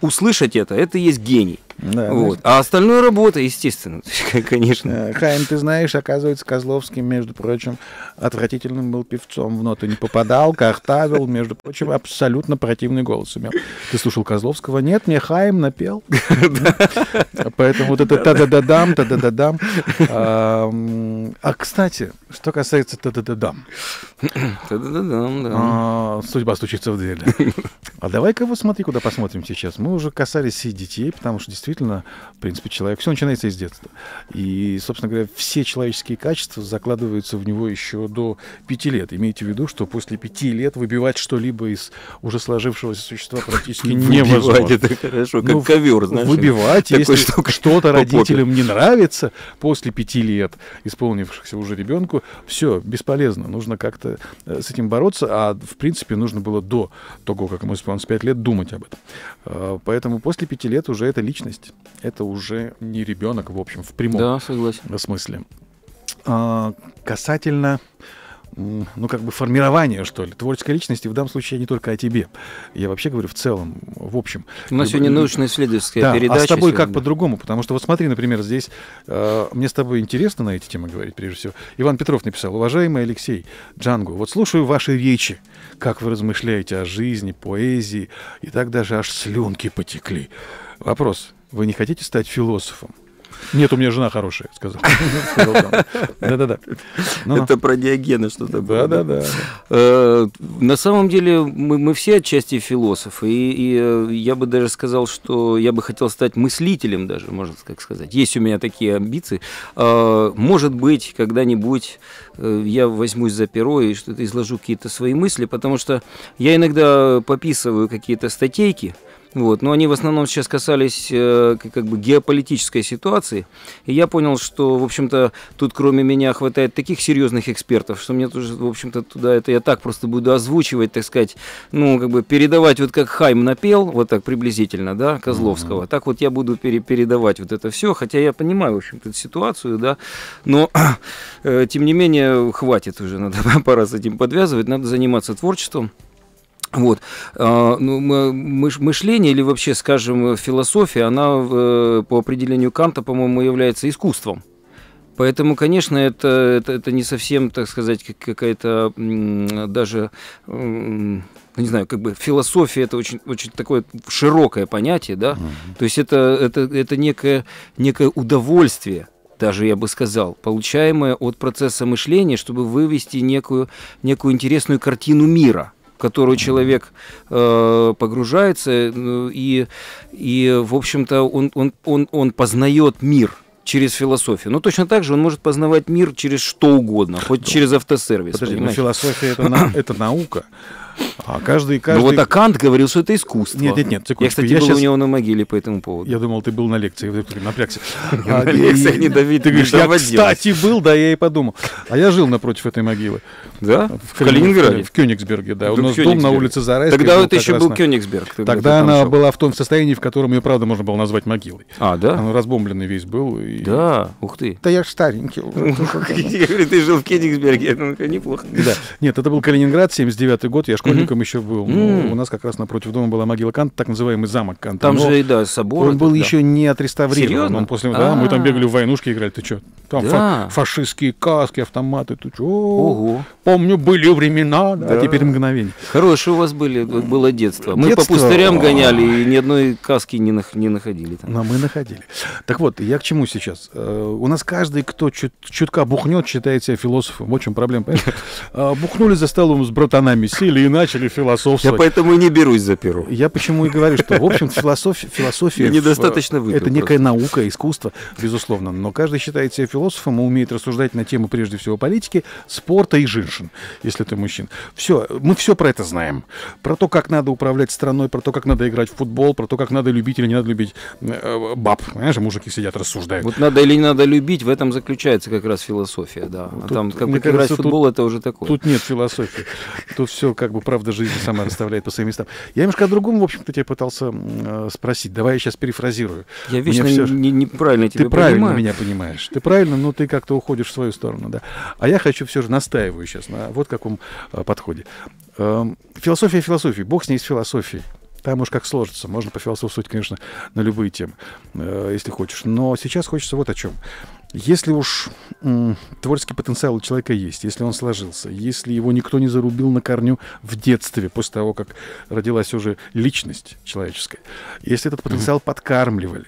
услышать это, это и есть гений. Да, Вот. А остальное работа, естественно, (laughs) конечно. Э, Хайм, ты знаешь, оказывается, Козловский, между прочим, отвратительным был певцом, в ноты не попадал, картавил, между прочим, абсолютно противный голос имел. Ты слушал Козловского? Нет, мне Хайм напел. (laughs) Поэтому вот это та-да-да-дам, та-да-да-дам. А, кстати, что касается та-да-да-дам, Та-да-да-дам, да. а, судьба стучится в дверь. А давай-ка вот смотри, куда посмотрим сейчас. Мы уже касались и детей, потому что действительно, в принципе, человек, все начинается из детства. И, собственно говоря, все человеческие качества закладываются в него еще до пяти лет. Имейте в виду, что после пяти лет выбивать что-либо из уже сложившегося существа практически невозможно. Выбивать это хорошо, как Ну, ковер, знаешь. Выбивать, если что-то родителям не нравится после пяти лет, исполнившихся уже ребенку, все, бесполезно. Нужно как-то э, с этим бороться, а в принципе нужно было до того, как ему исполнилось пять лет, думать об этом. Э, Поэтому после пяти лет уже это личность. Это уже не ребенок, в общем, в прямом Да, согласен. смысле. А, Касательно ну, как бы формирования, что ли, творческой личности, в данном случае я не только о тебе. Я вообще говорю в целом, в общем. У нас Люб- сегодня научно-исследовательская да, передача. а с тобой как сегодня. по-другому? Потому что вот смотри, например, здесь э, мне с тобой интересно на эти темы говорить, прежде всего. Иван Петров написал, уважаемый Алексей Джангу, вот слушаю ваши речи, как вы размышляете о жизни, поэзии, и так даже аж слюнки потекли. Вопрос, вы не хотите стать философом? Нет, у меня жена хорошая, сказал. (laughs) Да-да-да. Это про Диогена что-то было. Да-да-да. Э, На самом деле мы, все отчасти философы, и, э, я бы даже сказал, что я бы хотел стать мыслителем даже, можно так сказать. Есть у меня такие амбиции. Э, Может быть, когда-нибудь я возьмусь за перо и что-то изложу какие-то свои мысли, потому что я иногда пописываю какие-то статейки, Вот. Но они в основном сейчас касались э, как бы геополитической ситуации. И я понял, что, в общем-то, тут кроме меня хватает таких серьезных экспертов, что мне тоже, в общем-то, туда это я так просто буду озвучивать, так сказать, ну, как бы передавать, вот как Хайм напел, вот так приблизительно, да, Козловского, mm-hmm. так вот я буду пере- передавать вот это все, хотя я понимаю, в общем-то, ситуацию, да, но, э, тем не менее, хватит уже, надо (laughs) пора с этим подвязывать, надо заниматься творчеством. Вот. А, ну, мышление или вообще, скажем, философия, она э, по определению Канта, по-моему, является искусством. Поэтому, конечно, это, это, это не совсем, так сказать, какая-то даже не знаю, как бы философия это очень, очень такое широкое понятие, да. Uh-huh. То есть это, это, это некое, некое удовольствие, даже я бы сказал, получаемое от процесса мышления, чтобы вывести некую, некую интересную картину мира которую человек э, погружается, ну, и, и в общем-то, он, он, он, он познает мир через философию. Но точно так же он может познавать мир через что угодно, хоть через автосервис. Подожди, но философия это, (clears throat) это наука. А каждый, каждый... Ну вот а Кант говорил, что это искусство. Нет, нет, нет. Секундочку. Я, кстати, я был сейчас... у него на могиле по этому поводу. Я думал, ты был на лекции, напрягся. (laughs) На лекциях не Давид, Ты говоришь, я, кстати, был, да, я и подумал. А я жил напротив этой могилы. Да? В Калининграде? В Кёнигсберге, да. У нас дом на улице Зарайской. Тогда это еще был Кёнигсберг. Тогда она была в том состоянии, в котором ее, правда, можно было назвать могилой. А, да? Он разбомбленный весь был. Да, ух ты. Да я ж старенький. (laughs) Ты жил в Кёнигсберге, неплохо. Да. Нет, это был Калининград, 79-й год, я школьником еще был. Mm. У нас как раз напротив дома была могила Канта, так называемый замок Канта. Там Но же, да, собор. Он был да. еще не отреставрирован. Серьезно? Он после, да, мы там бегали в войнушки играли. Ты что? Там да. фа- фашистские каски, автоматы. Ты что? Ого. Помню, были времена, да. а теперь мгновение. Хорошие у вас были, было детство. Мы детство? по пустырям гоняли и ни одной каски не, нах- не находили. Там. Но мы находили. Так вот, я к чему сейчас? Uh, у нас каждый, кто чуть, чутка бухнет, считает себя философом. В общем проблема, uh, (laughs) бухнули за столом с братанами, сели и начали философствовать. Я поэтому и не берусь за перу. Я почему и говорю, что, в общем, философия... философия недостаточно выпил Это некая наука, искусство, безусловно. Но каждый считает себя философом и умеет рассуждать на тему, прежде всего, политики, спорта и женщин, если ты мужчин. Все, мы все про это знаем. Про то, как надо управлять страной, про то, как надо играть в футбол, про то, как надо любить или не надо любить э, баб. Понимаешь, мужики сидят, рассуждают. Вот надо или не надо любить, в этом заключается как раз философия, да. А тут, там, как бы играть в футбол, тут, это уже такое. Тут нет философии. Тут все, как бы, правда жизни сама расставляет по своим местам. Я немножко о другом, в общем-то, тебя пытался э, спросить. Давай я сейчас перефразирую. Я вечно все... не, неправильно тебя Ты правильно понимаю. меня понимаешь. Ты правильно, но ты как-то уходишь в свою сторону, да. А я хочу все же настаиваю сейчас на вот каком э, подходе. Э, философия философии. Бог с ней с философией. Там уж как сложится. Можно пофилософствовать, конечно, на любые темы, э, если хочешь. Но сейчас хочется вот о чем. Если уж м, творческий потенциал у человека есть, если он сложился, если его никто не зарубил на корню в детстве, после того, как родилась уже личность человеческая, если этот потенциал mm-hmm. подкармливали,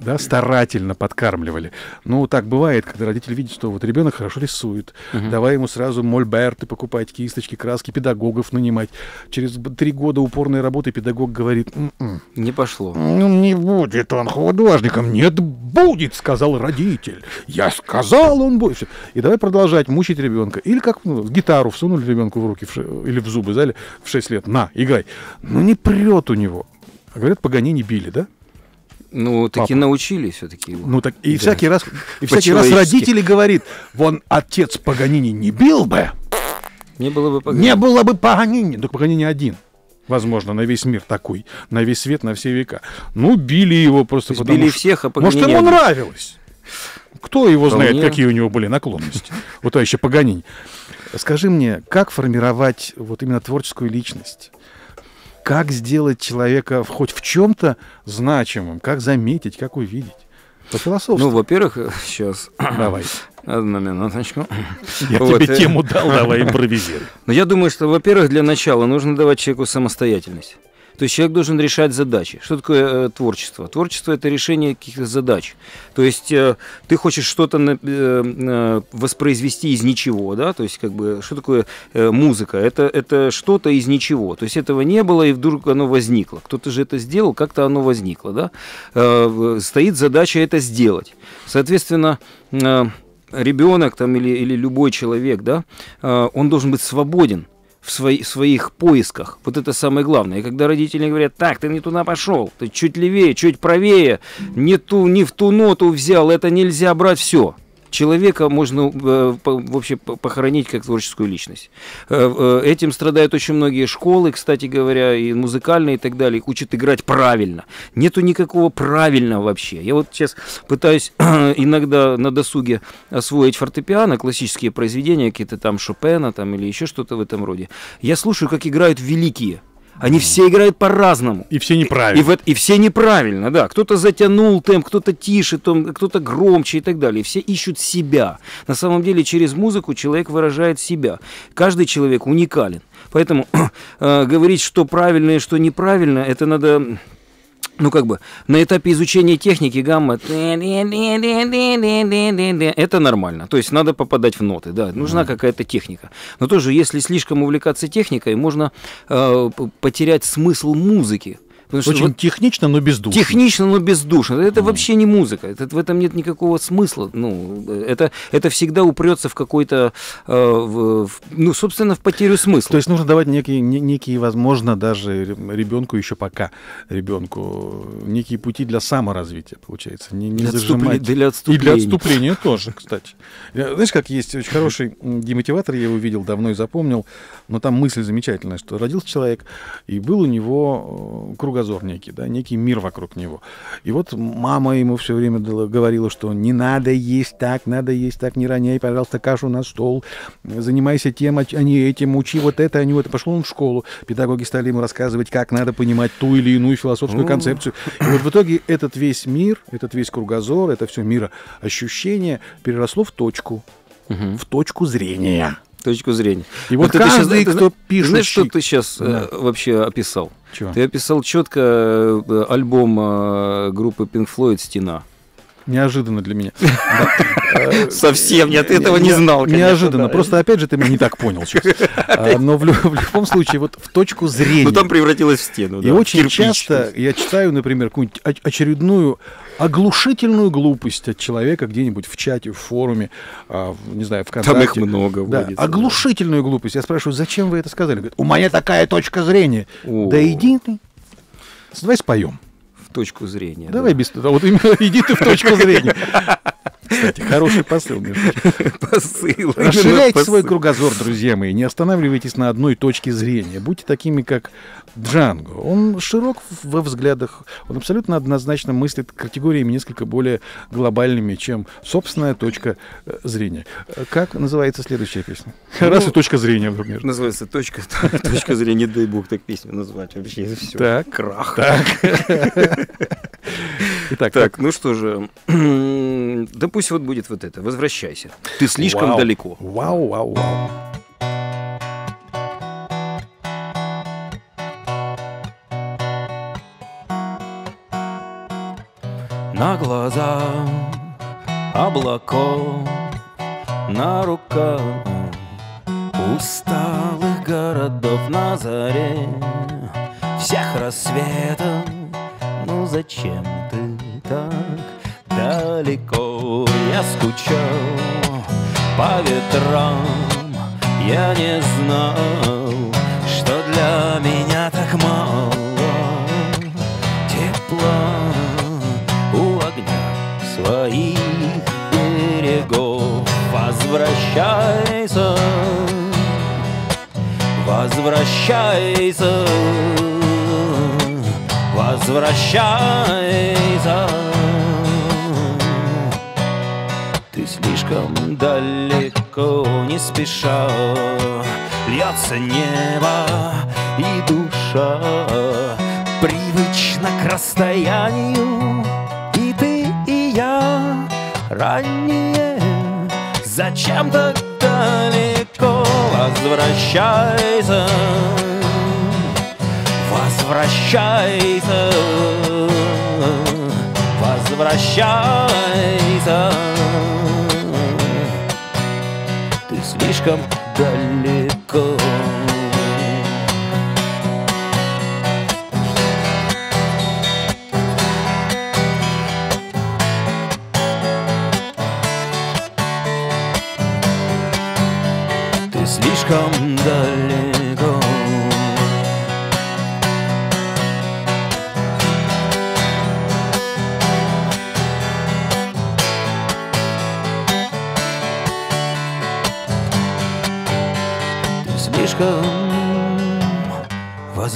да, старательно подкармливали. Ну, так бывает, когда родитель видит, что вот ребенок хорошо рисует, угу. давай ему сразу мольберты покупать, кисточки, краски, педагогов нанимать. Через три года упорной работы педагог говорит... М-м, не пошло. Ну, не будет он художником. Нет, будет, сказал родитель. Я сказал, он будет. И давай продолжать мучить ребенка. Или как ну, гитару всунули ребенку в руки в или в зубы, взяли в 6 лет. На, играй. Ну, не прет у него. А говорят, погони не били, да? Ну, таки Папа. научились все-таки. Ну, так и да. всякий раз, и всякий раз родители говорит, вон отец Паганини не бил бы. Не было бы Паганини. Не было бы Паганини. Только Паганини один. Возможно, на весь мир такой, на весь свет, на все века. Ну, били его просто потому били что... всех, а Паганини Может, ему один. нравилось. Кто его Вполне. знает, какие у него были наклонности. Вот то еще Паганини. Скажи мне, как формировать вот именно творческую личность? Как сделать человека хоть в чем-то значимым, как заметить, как увидеть. По философски. Ну, во-первых, сейчас. Давай. (clears throat) Одну минуточку. Я вот. тебе тему дал, давай импровизируй. Но ну, я думаю, что, во-первых, для начала нужно давать человеку самостоятельность. То есть человек должен решать задачи. Что такое э, творчество? Творчество это решение каких-то задач. То есть э, ты хочешь что-то э, э, воспроизвести из ничего, да? То есть как бы что такое э, музыка? Это это что-то из ничего. То есть этого не было и вдруг оно возникло. Кто-то же это сделал, как-то оно возникло, да? Э, стоит задача это сделать. Соответственно. Э, ребенок там или, или любой человек, да, э, он должен быть свободен в свои, своих поисках. Вот это самое главное. И когда родители говорят, так, ты не туда пошел, ты чуть левее, чуть правее, не, ту, не в ту ноту взял, это нельзя брать все человека можно э, вообще похоронить как творческую личность. Э, э, этим страдают очень многие школы, кстати говоря, и музыкальные и так далее. Учат играть правильно. Нету никакого правильного вообще. Я вот сейчас пытаюсь (clears throat) иногда на досуге освоить фортепиано, классические произведения, какие-то там Шопена там, или еще что-то в этом роде. Я слушаю, как играют великие они все играют по-разному. И все неправильно. И, в, и все неправильно, да. Кто-то затянул темп, кто-то тише, кто-то громче и так далее. Все ищут себя. На самом деле через музыку человек выражает себя. Каждый человек уникален. Поэтому (clears throat) э, говорить, что правильно и что неправильно, это надо ну, как бы, на этапе изучения техники гамма это нормально. То есть надо попадать в ноты, да, нужна какая-то техника. Но тоже, если слишком увлекаться техникой, можно э, потерять смысл музыки. Потому Очень вот технично, но бездушно. Технично, но бездушно. Это mm. вообще не музыка. Это, в этом нет никакого смысла. Ну, это, это всегда упрется в какой-то, э, в, в, ну, собственно, в потерю смысла. То есть нужно давать некие, не, некие, возможно, даже ребенку еще пока ребенку некие пути для саморазвития, получается. Не, не для зажимать. Для отступления. И для отступления (laughs) тоже, кстати. Знаешь, как есть очень хороший демотиватор, я его видел давно и запомнил, но там мысль замечательная, что родился человек, и был у него э, кругозор некий, да, некий мир вокруг него. И вот мама ему все время говорила, что не надо есть так, надо есть так, не роняй, пожалуйста, кашу на стол, занимайся тем, а не этим, учи вот это, а не вот это. Пошел он в школу, педагоги стали ему рассказывать, как надо понимать ту или иную философскую концепцию. И вот в итоге этот весь мир, этот весь кругозор, это все мира ощущение переросло в точку, в точку зрения точку зрения. И вот, вот каждый, сейчас, кто пишет... Знаешь, что ты сейчас да. э, вообще описал? Чего? Ты описал четко э, альбом э, группы Pink Floyd «Стена». Неожиданно для меня. (laughs) Совсем нет, этого не знал. Неожиданно. Просто, опять же, ты меня не так понял сейчас. (laughs) А, но в любом случае, вот в точку зрения. Ну, там превратилось в стену. И очень часто я читаю, например, какую-нибудь очередную оглушительную глупость от человека где-нибудь в чате, в форуме, а, не знаю, ВКонтакте. Там их много да, Оглушительную глупость. Я спрашиваю, зачем вы это сказали? Говорят, у меня такая точка зрения. Да иди ты. Давай споем точку зрения. Давай да. без... Вот именно (laughs) иди ты в точку зрения. Кстати, хороший посыл. Посыл. Расширяйте свой кругозор, друзья мои. Не останавливайтесь на одной точке зрения. Будьте такими, как Джанго. Он широк во взглядах. Он абсолютно однозначно мыслит категориями несколько более глобальными, чем собственная точка э, зрения. Как называется следующая песня? Ну, Раз и точка зрения, например. Называется точка, (laughs) точка зрения, дай бог так песню назвать. Вообще все. Так. Крах. Так. (laughs) Итак, так, ну что же, (clears throat) да пусть вот будет вот это. Возвращайся. Ты слишком вау. далеко. Вау, вау, вау. На глаза облаков, на руках усталых городов на заре всех рассветов. Ну зачем ты так далеко? Я скучал по ветрам, я не знал, что для меня так мало тепла Возвращайся, возвращайся возвращайся. Ты слишком далеко, не спеша Льется небо и душа. Привычно к расстоянию И ты, и я ранее Зачем так далеко? Возвращайся. Возвращайся, возвращайся. Ты слишком далеко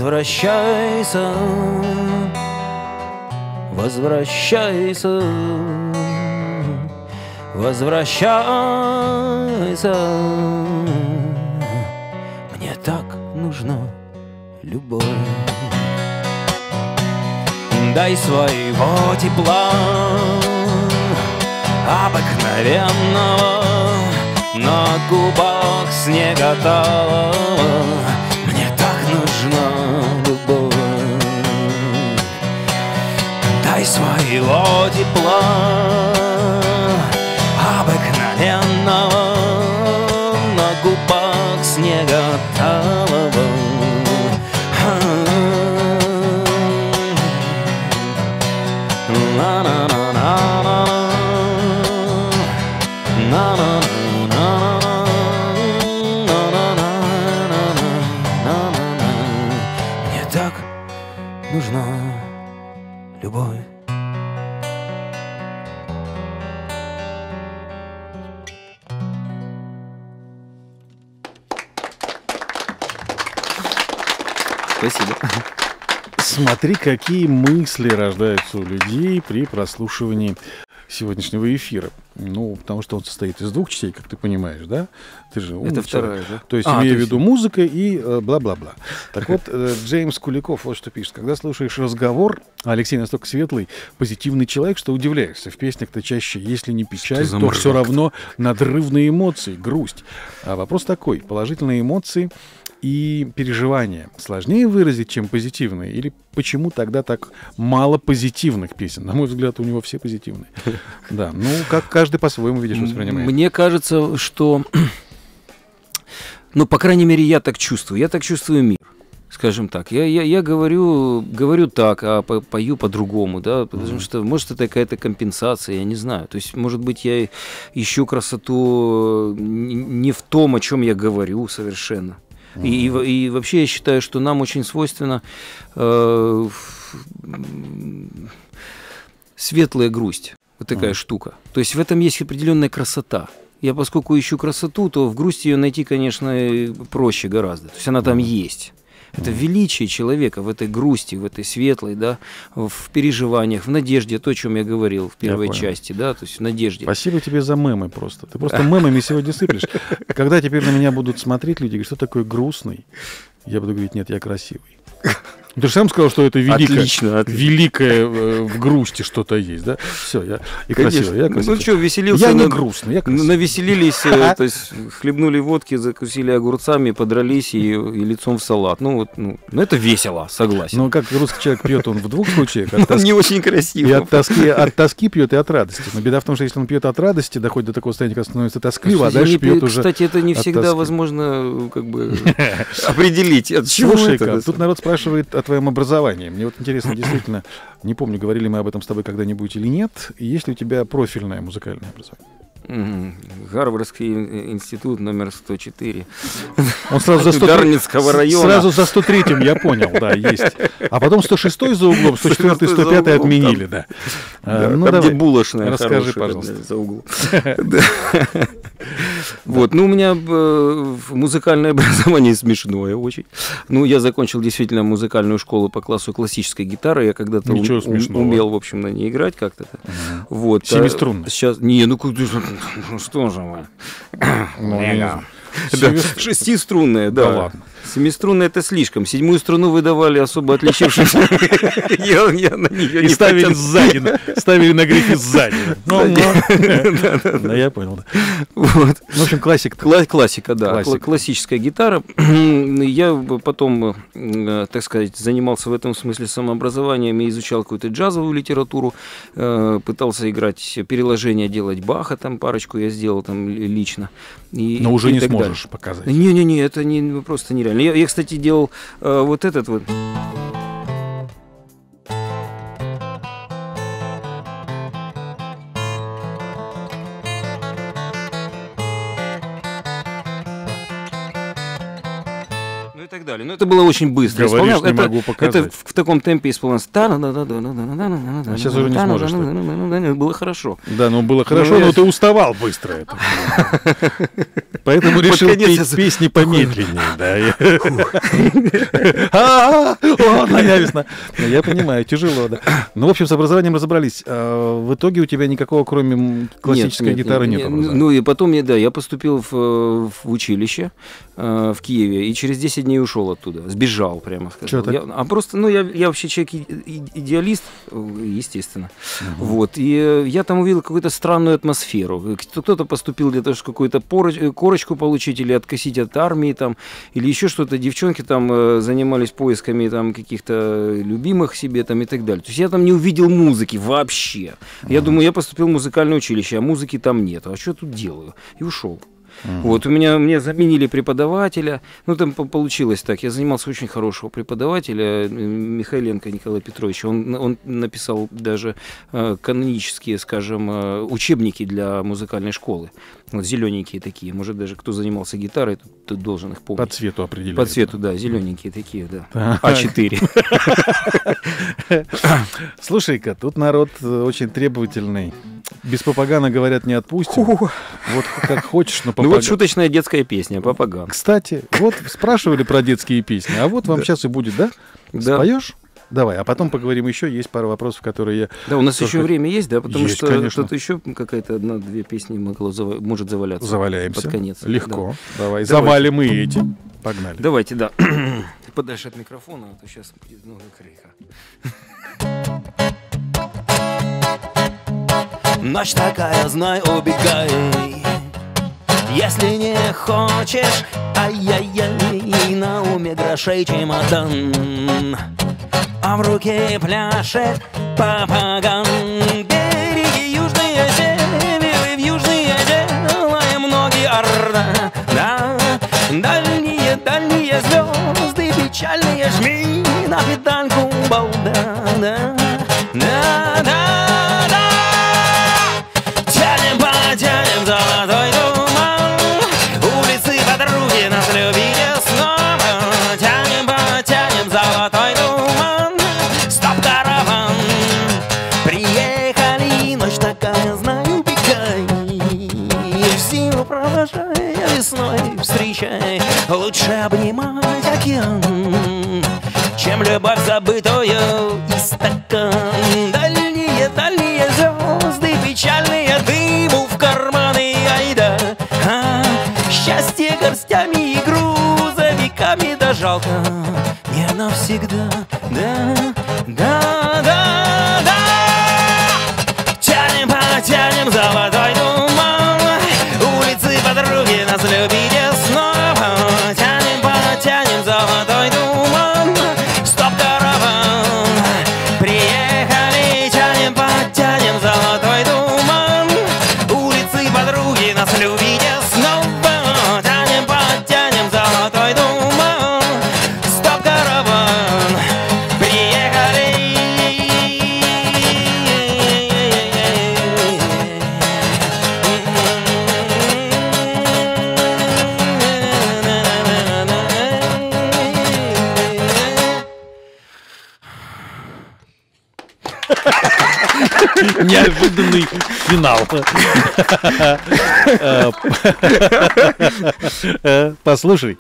Возвращайся. Возвращайся. Возвращайся. Мне так нужна любовь. Дай своего тепла Обыкновенного На губах снега талого своего тепла Смотри, какие мысли рождаются у людей при прослушивании сегодняшнего эфира. Ну, потому что он состоит из двух частей, как ты понимаешь, да? Ты же умный Это вторая, да? То есть, А, имею в есть- виду музыка и э, бла-бла-бла. Так вот, э, Джеймс Куликов вот что пишет. Когда слушаешь разговор, Алексей настолько светлый, позитивный человек, что удивляешься. В песнях-то чаще, если не печаль, то все равно надрывные эмоции, грусть. А вопрос такой. Положительные эмоции и переживания сложнее выразить, чем позитивные? Или почему тогда так мало позитивных песен? На мой взгляд, у него все позитивные. (laughs) Да, ну, как каждый по-своему, видишь, воспринимает. Мне кажется, что, ну, по крайней мере, я так чувствую. Я так чувствую мир, скажем так. Я, я, я говорю, говорю так, а по- пою по-другому, да, потому что, может, это какая-то компенсация, я не знаю. То есть, может быть, я ищу красоту э, не в том, о чем я говорю совершенно. И, и и вообще я считаю, что нам очень свойственно э, светлая грусть. Вот такая штука. То есть в этом есть определенная красота. Я поскольку ищу красоту, то в грусти ее найти, конечно, э, проще гораздо. То есть она там есть. Это величие человека в этой грусти, в этой светлой, да, в переживаниях, в надежде, то, о чем я говорил в первой части, да, то есть в надежде. Спасибо тебе за мемы просто. Ты просто мемами сегодня сыплешь. Когда теперь на меня будут смотреть люди, говорят, что такой грустный, я буду говорить, нет, я красивый. Ты же сам сказал, что это великое, Отлично, отлично. великое э, в грусти что-то есть, да? Все, я и красивый, я Ну красивый. что, веселился. я не на- грустный, я красивый. Навеселились, э, то есть хлебнули водки, закусили огурцами, подрались и, и лицом в салат. Ну вот, ну, ну, это весело, согласен. Но как русский человек пьет, он в двух случаях. От (laughs) Он тоски, не очень и красиво. от тоски, от тоски пьет, и от радости. Но беда в том, что если он пьет от радости, доходит до такого состояния, когда становится тоскливо, а дальше пьет уже Кстати, это не всегда возможно как бы (laughs) определить, от чего это. тут народ спрашивает твоем образовании. Мне вот интересно, (coughs) действительно, не помню, говорили мы об этом с тобой когда-нибудь или нет. Есть ли у тебя профильное музыкальное образование? Гарвардский ин- институт номер 104. Он сразу за 103 Дарницкого района. Сразу за 103-м, я понял, да, есть. А потом 106 за углом, 104 104 за 105 углом, отменили, да. А, Да, ну, там, давай. где булочная Расскажи, пожалуйста. за углом. (laughs) (laughs) Вот, ну, у меня э, музыкальное (laughs) образование смешное очень. Ну, я закончил действительно музыкальную школу по классу классической гитары. Я когда-то умел, в общем, на ней играть как-то. Вот. а Семиструнная. Сейчас, не, ну, ну, что же вы. Ну, (coughs) Шестиструнная, да. Да ладно. Семиструнная это слишком. Седьмую струну выдавали особо отличившимся. (laughs) Я я на нее И не ставили потяну. сзади, ставили на грифе сзади. (laughs) Ну, ну. (laughs) Да, я понял. Вот. Ну, В общем, классик. Кла- Классика, да, классическая гитара. (clears throat) Я потом, э, так сказать, занимался в этом смысле самообразованием и изучал какую-то джазовую литературу, э, пытался играть переложения, делать Баха, там парочку я сделал там ли- лично. И- Но уже не сможешь показать. Не-не-не, это не, ну, просто нереально. Я, я, кстати, делал э, вот этот вот. Далее. Но это было очень быстро. Говоришь, не это, могу показать. это в, в таком темпе исполнялось. А сейчас уже не сможешь, что Было хорошо. Да, ну было хорошо, но ж- ты уставал быстро. это. Поэтому решил петь песни помедленнее. да. Я- весна. Я понимаю, тяжело, да. Ну, в общем, с образованием разобрались. В итоге у тебя никакого, кроме классической гитары, нет. Ну и потом да, я поступил в, училище в Киеве и через 10 дней ушел оттуда, сбежал прямо. сказал. Я- а просто, ну я, я вообще человек идеалист, э, естественно. Вот и э, я там увидел какую-то странную атмосферу. Кто- Кто-то поступил для того, чтобы какую-то э, корочку получить или откосить от армии там, или еще что-то. Девчонки там э, занимались поисками там каких-то любимых себе там и так далее. То есть я там не увидел музыки вообще. Я думаю, я поступил в музыкальное училище, а музыки там нет. А что я тут делаю? И ушел. Вот у меня мне заменили преподавателя. Ну там по- получилось так. Я занимался очень хорошего преподавателя э, Михайленко Николая Петровича. Он, он написал даже э, канонические, скажем, э, учебники для музыкальной школы. Вот зелененькие такие. Может даже кто занимался гитарой, тут должен их помнить. По цвету определяется. По цвету, да, зелененькие такие, да. Так. А4. (laughs) Слушай-ка, тут народ э, очень требовательный. Без попагана, говорят, не отпустим. Вот как хочешь, но (laughs) Ну попаган. вот шуточная детская песня, Папаган. Кстати, вот спрашивали про детские песни, а вот вам сейчас и будет, да? Да. Споешь? Давай, а потом поговорим еще. Есть пара вопросов, которые я... Да, у нас Только- еще время есть, да, потому Есть, что конечно. тут еще какая-то одна-две песни могло зава- может заваляться. Заваляемся. Под конец. Легко. Давай, Давайте. завалим и эти. Погнали. Давайте, да. (clears throat) Подальше от микрофона, а то сейчас будет много крика. Ночь такая, знай, убегай Если не хочешь, ай-яй-яй На уме грошей чемодан А в руке пляшет папаган Береги южные, северы в южные Делаем ноги орда. Да, дальние, дальние звезды Печальные жми на педальку балда Да, Лучше обнимать океан Чем любовь забытую и стакан Дальние, дальние звезды печальные Дыму в карманы, айда а, Счастье горстями и грузовиками Да жалко, не навсегда Да, да, финал. (laughs) Э, Послушай,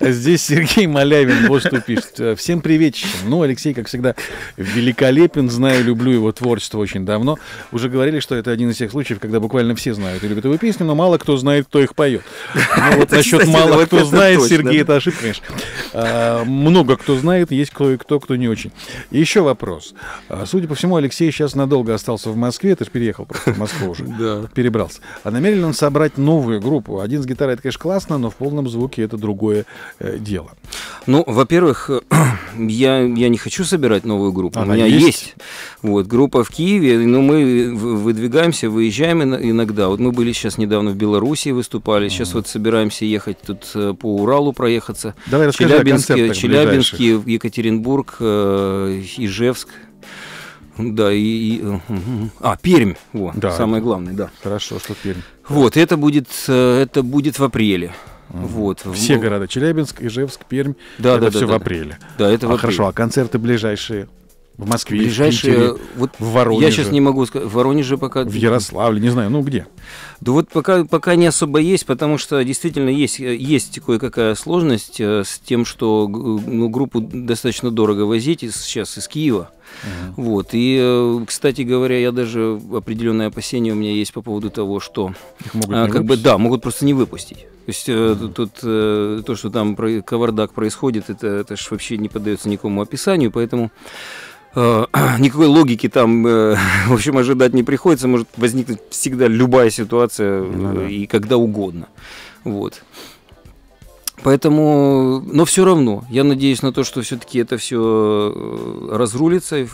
здесь Сергей Малявин вот что пишет. Всем приветище. Ну, Алексей, как всегда, великолепен. Знаю, люблю его творчество очень давно. Уже говорили, что это один из тех случаев, когда буквально все знают и любят его песни, но мало кто знает, кто их поет. Ну, (laughs) вот насчет мало кто знает. Сергей, это ошибка, конечно. А, Много кто знает, есть кое-кто, кто не очень. Еще вопрос. А, Судя по всему, Алексей сейчас надолго остался в Москве. Ты же переехал просто в Москву уже. (laughs) Да. Перебрался. А намерен он собрать новую группу? Один с гитарой, это, конечно, классно, но в полном звуке это другое дело. Ну, во-первых, (clears throat) я, я не хочу собирать новую группу. Она У меня есть? есть. Вот, группа в Киеве, но мы выдвигаемся, выезжаем ин- иногда. Вот мы были сейчас недавно в Белоруссии, выступали. Сейчас вот собираемся ехать тут э, по Уралу проехаться. Давай расскажи о Челябинске, концертах Челябинске, Екатеринбург, э, Ижевск. Да, и, и, э, а Пермь, вот, Да. самое главное, да. Хорошо, что Пермь. Вот, это будет, э, это будет в апреле. Вот. в- Все города. Челябинск, Ижевск, Пермь. Да, это да, все да, в апреле. Да, это в А апреле. хорошо, а концерты ближайшие? В Москве, в Ближайшие, Питере, вот в Воронеже, я сейчас не могу сказать, в Воронеже пока... в Ярославле, не знаю, ну где? Да вот пока, пока не особо есть, потому что действительно есть, есть кое-какая сложность э, с тем, что ну, группу достаточно дорого возить сейчас из Киева. Вот. И, э, кстати говоря, я даже определенные опасения у меня есть по поводу того, что Их могут а, как бы выпустить? да, могут просто не выпустить. То есть э, тут э, то, что там про- кавардак происходит, это, это ж вообще не поддается никакому описанию, поэтому (clears throat) никакой логики там, э, (laughs) в общем, ожидать не приходится. Может возникнуть всегда любая ситуация э, Ну да. и когда угодно. Вот. Поэтому, но все равно, я надеюсь на то, что все-таки это все разрулится и,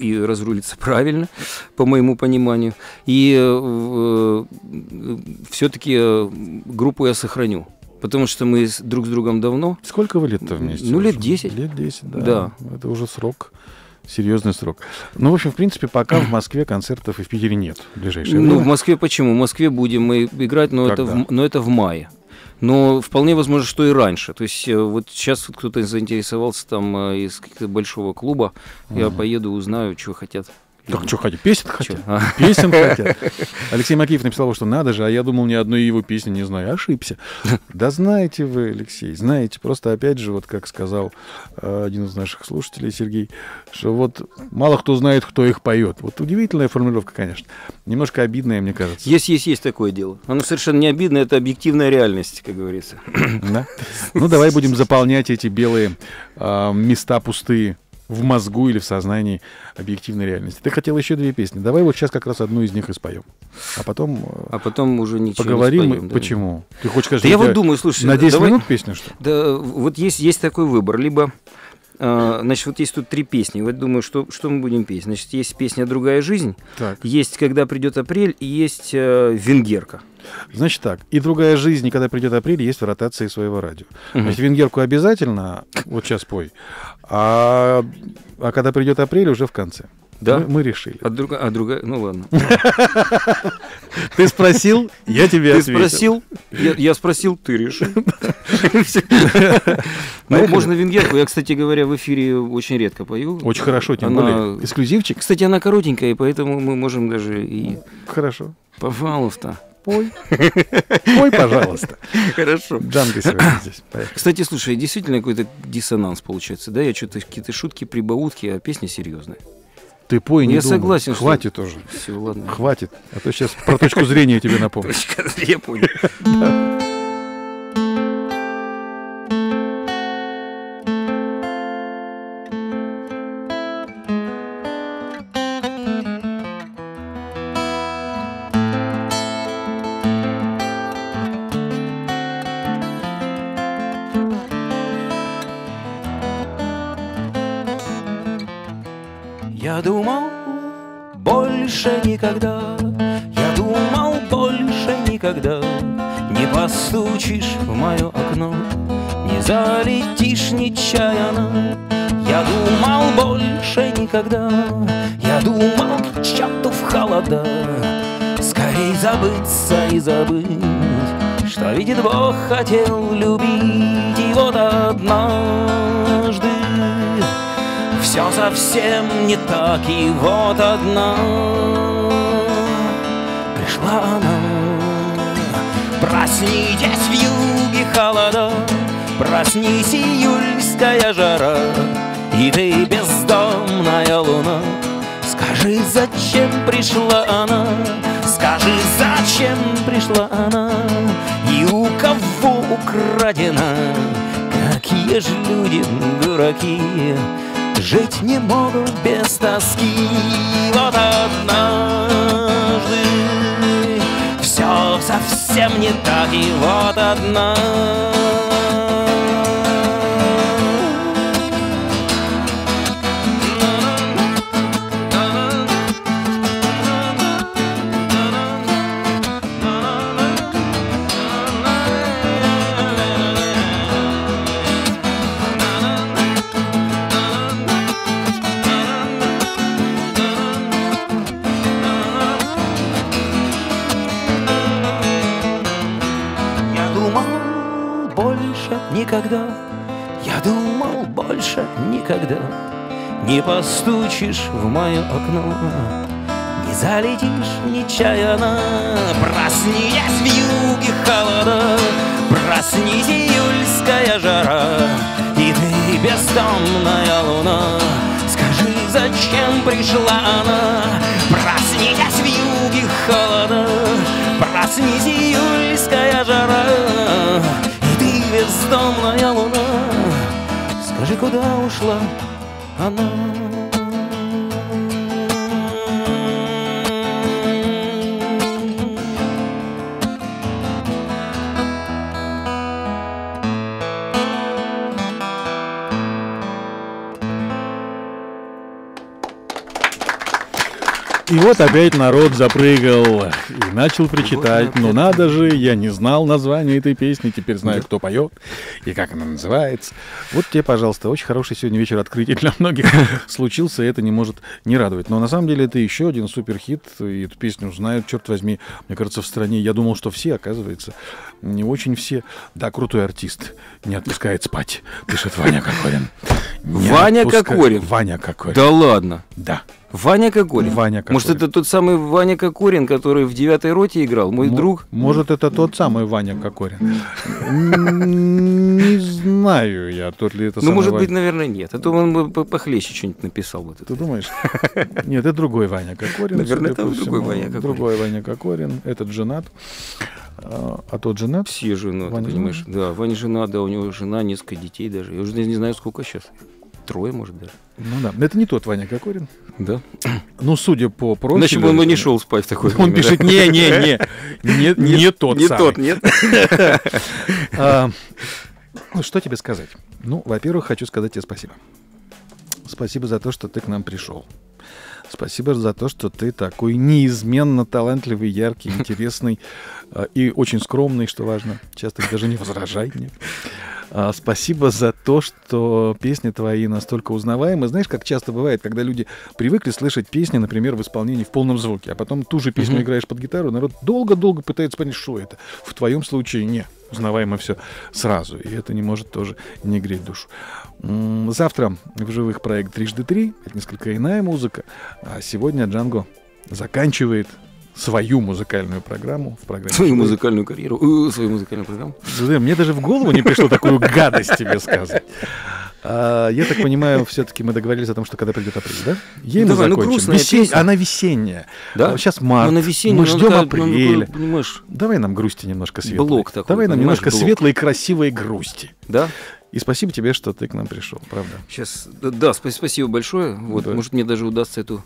и- разрулится правильно, по моему пониманию. И все-таки группу я сохраню. Потому что мы друг с другом давно. Сколько вы лет-то вместе? Ну, лет уже? 10. Лет 10, да. Да. Это уже срок. Серьезный срок. Ну, в общем, в принципе, пока в Москве концертов и в Питере нет в ближайшее Ну, в время. Москве почему? В Москве будем мы играть, но, это в, но это в мае. Но вполне возможно, что и раньше. То есть э, вот сейчас вот кто-то заинтересовался там э, из какого-то большого клуба. Я поеду, узнаю, что хотят. Так что хотят? Песен хотят? А, Песен хотят. (laughs) Алексей Макеев написал, что надо же, а я думал, ни одной его песни не знаю. Ошибся. (laughs) Да знаете вы, Алексей, знаете. Просто опять же, вот как сказал э, один из наших слушателей, Сергей, что вот мало кто знает, кто их поет. Вот удивительная формулировка, конечно. Немножко обидная, мне кажется. Есть, есть, есть такое дело. Оно совершенно не обидно, это объективная реальность, как говорится. Да? (laughs) Ну, давай будем заполнять эти белые а, места пустые в мозгу или в сознании объективной реальности. Ты хотел еще две песни. Давай вот сейчас как раз одну из них и споем. А потом э, А потом уже ничего поговорим, не споем, да. почему. Ты хочешь сказать, Да я вот думаю, слушай, на 10 давай- минут песня, что ли? Да, вот есть, есть такой выбор. Либо, э, значит, вот есть тут три песни. Вот думаю, что, что мы будем петь. Значит, есть песня «Другая жизнь», Так. есть «Когда придет апрель» и есть э, «Венгерка». Значит так, и другая жизнь, и когда придет апрель, есть в ротации своего радио. Мгм. Значит, венгерку обязательно, вот сейчас пой, а, а когда придет апрель, уже в конце. Да? Мы, мы решили. А, друга- а другая, ну ладно. (laughs) Ты спросил, я тебе Ты ответил. спросил, я, спросил, ты решил. (laughs) Ну, можно венгерку. Я, кстати говоря, в эфире очень редко пою. Очень хорошо, тем более. Эксклюзивчик. Кстати, она коротенькая, поэтому мы можем даже и... Хорошо. Пожалуйста. Пой. (laughs) Пой, пожалуйста. Хорошо. Джанго сегодня здесь. Поехали. Кстати, слушай, действительно какой-то диссонанс получается, да? Я что-то какие-то шутки, прибаутки, а песня серьезная. Ты пой, не Я думай. согласен, что- Хватит уже. Все, ладно. Хватит. А то сейчас про точку зрения тебе напомню. Точка, (laughs) я понял. Никогда. Я думал, больше никогда Не постучишь в мое окно Не залетишь нечаянно. Я думал, больше никогда. Я думал, к черту в холода. Скорей забыться и забыть Что видит Бог хотел любить И вот однажды все совсем не так, и вот одна пришла она. Проснитесь в юге холода, проснись июльская жара, и ты бездомная луна. Скажи, зачем пришла она? Скажи, зачем пришла она? И у кого украдена? Какие ж люди дураки Жить не могут без тоски. Вот однажды Все совсем не так И вот одна постучишь в мое окно Не залетишь нечаянно. Проснись в юге холода Проснись, июльская жара И ты бездомная луна. Скажи, зачем пришла она? Проснись в юге холода Проснись, июльская жара И ты бездомная луна. Скажи, куда ушла она вот опять народ запрыгал и начал причитать. Ну надо же, я не знал названия этой песни, теперь знаю, кто поет и как она называется. Вот тебе, пожалуйста, очень хороший сегодня вечер открытий для многих (laughs) случился, и это не может не радовать. Но на самом деле это еще один суперхит, и эту песню знают, черт возьми, мне кажется, в стране. Я думал, что все, оказывается, не очень все. Да, крутой артист, не отпускает спать, пишет Ваня Кокорин. Не Ваня отпускает- Кокорин? Ваня Кокорин. Да ладно. Да. Ваня Кокорин. Ваня Кокорин. Может, это тот самый Ваня Кокорин, который в девятой роте играл, мой Мо- друг? Может, это тот самый Ваня Кокорин. М, (laughs) Не знаю я, тот ли это Ну, может быть, наверное, нет. А то он бы по- похлеще что-нибудь написал. Вот. Ты думаешь? Нет, это другой Ваня Кокорин. Наверное, это другой. Ваня Кокорин. Другой Ваня Кокорин. Этот женат. А а тот женат? Все женаты, понимаешь? Да, Ваня жена, да, у него жена, несколько детей даже. Я уже не знаю, сколько сейчас. Трое, может, даже. Ну да. Это не тот Ваня Кокорин. Да. Ну, судя по профилю... Иначе бы он бы не шел спать в такое Он время, пишет, не-не-не, не, не (laughs) тот Не тот, нет. (laughs) А, ну, что тебе сказать? Ну, во-первых, хочу сказать тебе спасибо. Спасибо за то, что ты к нам пришел. Спасибо за то, что ты такой неизменно талантливый, яркий, интересный (laughs) а, и очень скромный, что важно. Часто даже не возражай мне. А, Спасибо за то, что песни твои настолько узнаваемы. Знаешь, как часто бывает, когда люди привыкли слышать песни, например, в исполнении в полном звуке, а потом ту же песню Мгм. играешь под гитару, народ долго-долго пытается понять, что это. В твоем случае не. Узнаваемо все сразу, и это не может тоже не греть душу. Завтра в живых проект «Трижды три», это несколько иная музыка, а сегодня Джанго заканчивает свою музыкальную программу в программе Свою «Живые музыкальную карьеру, э, свою музыкальную программу. Мне даже в голову не пришло такую гадость тебе сказать. А, я так понимаю, все-таки мы договорились о том, что когда придет апрель, да? Ей мы Давай, ну, закончим. грустная Весен- песня. Она весенняя. Да? Сейчас март. Ну, на весеннюю, мы ну, ждем ну, апреля. Понимаешь, Давай нам грусти немножко светлой. Блок такой, Давай нам немножко блок. светлой и красивой грусти. да? И спасибо тебе, что ты к нам пришел, правда. Сейчас, да, да, спа- спасибо большое. Вот, Да. может, мне даже удастся эту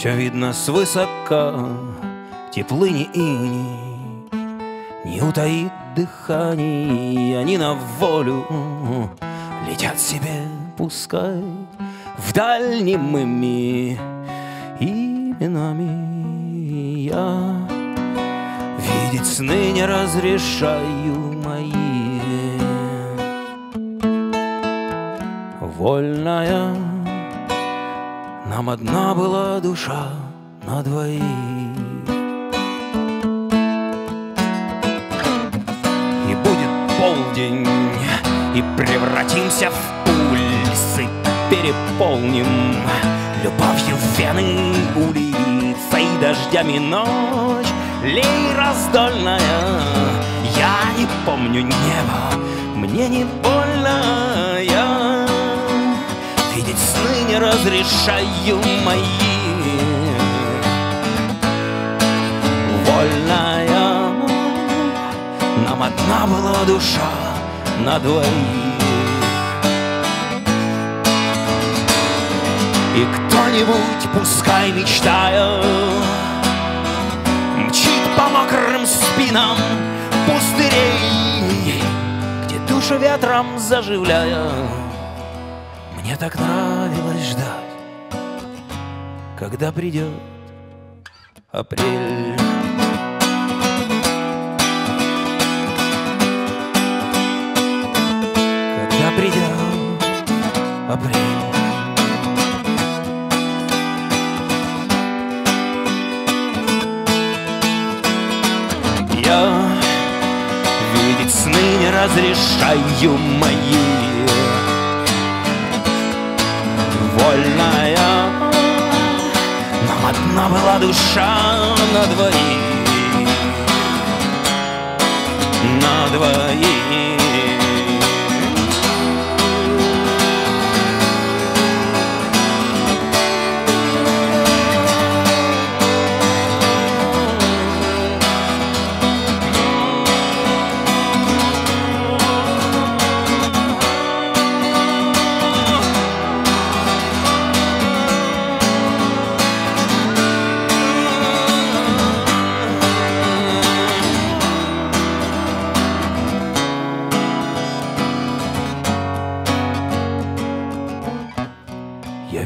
все видно свысока, Теплыни иней не утаит дыхание, Они на волю летят себе, пускай В дальними именами. Я Видеть сны не разрешаю мои. Вольная Нам одна была душа на двоих. И будет полдень И превратимся в пульсы Переполним Любовью вены улицей Дождями ночь Лей раздольная. Я не помню небо Мне не больно Видеть сны не разрешаю мои. Вольная Нам одна была душа на двоих. И кто-нибудь, пускай мечтая Мчит по мокрым спинам пустырей Где душу ветром заживляя Мне так нравилось ждать Когда придет апрель. Когда придет апрель. Я видеть сны не разрешаю мои Вольная. Нам одна была душа на двоих. На двоих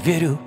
Я верю вам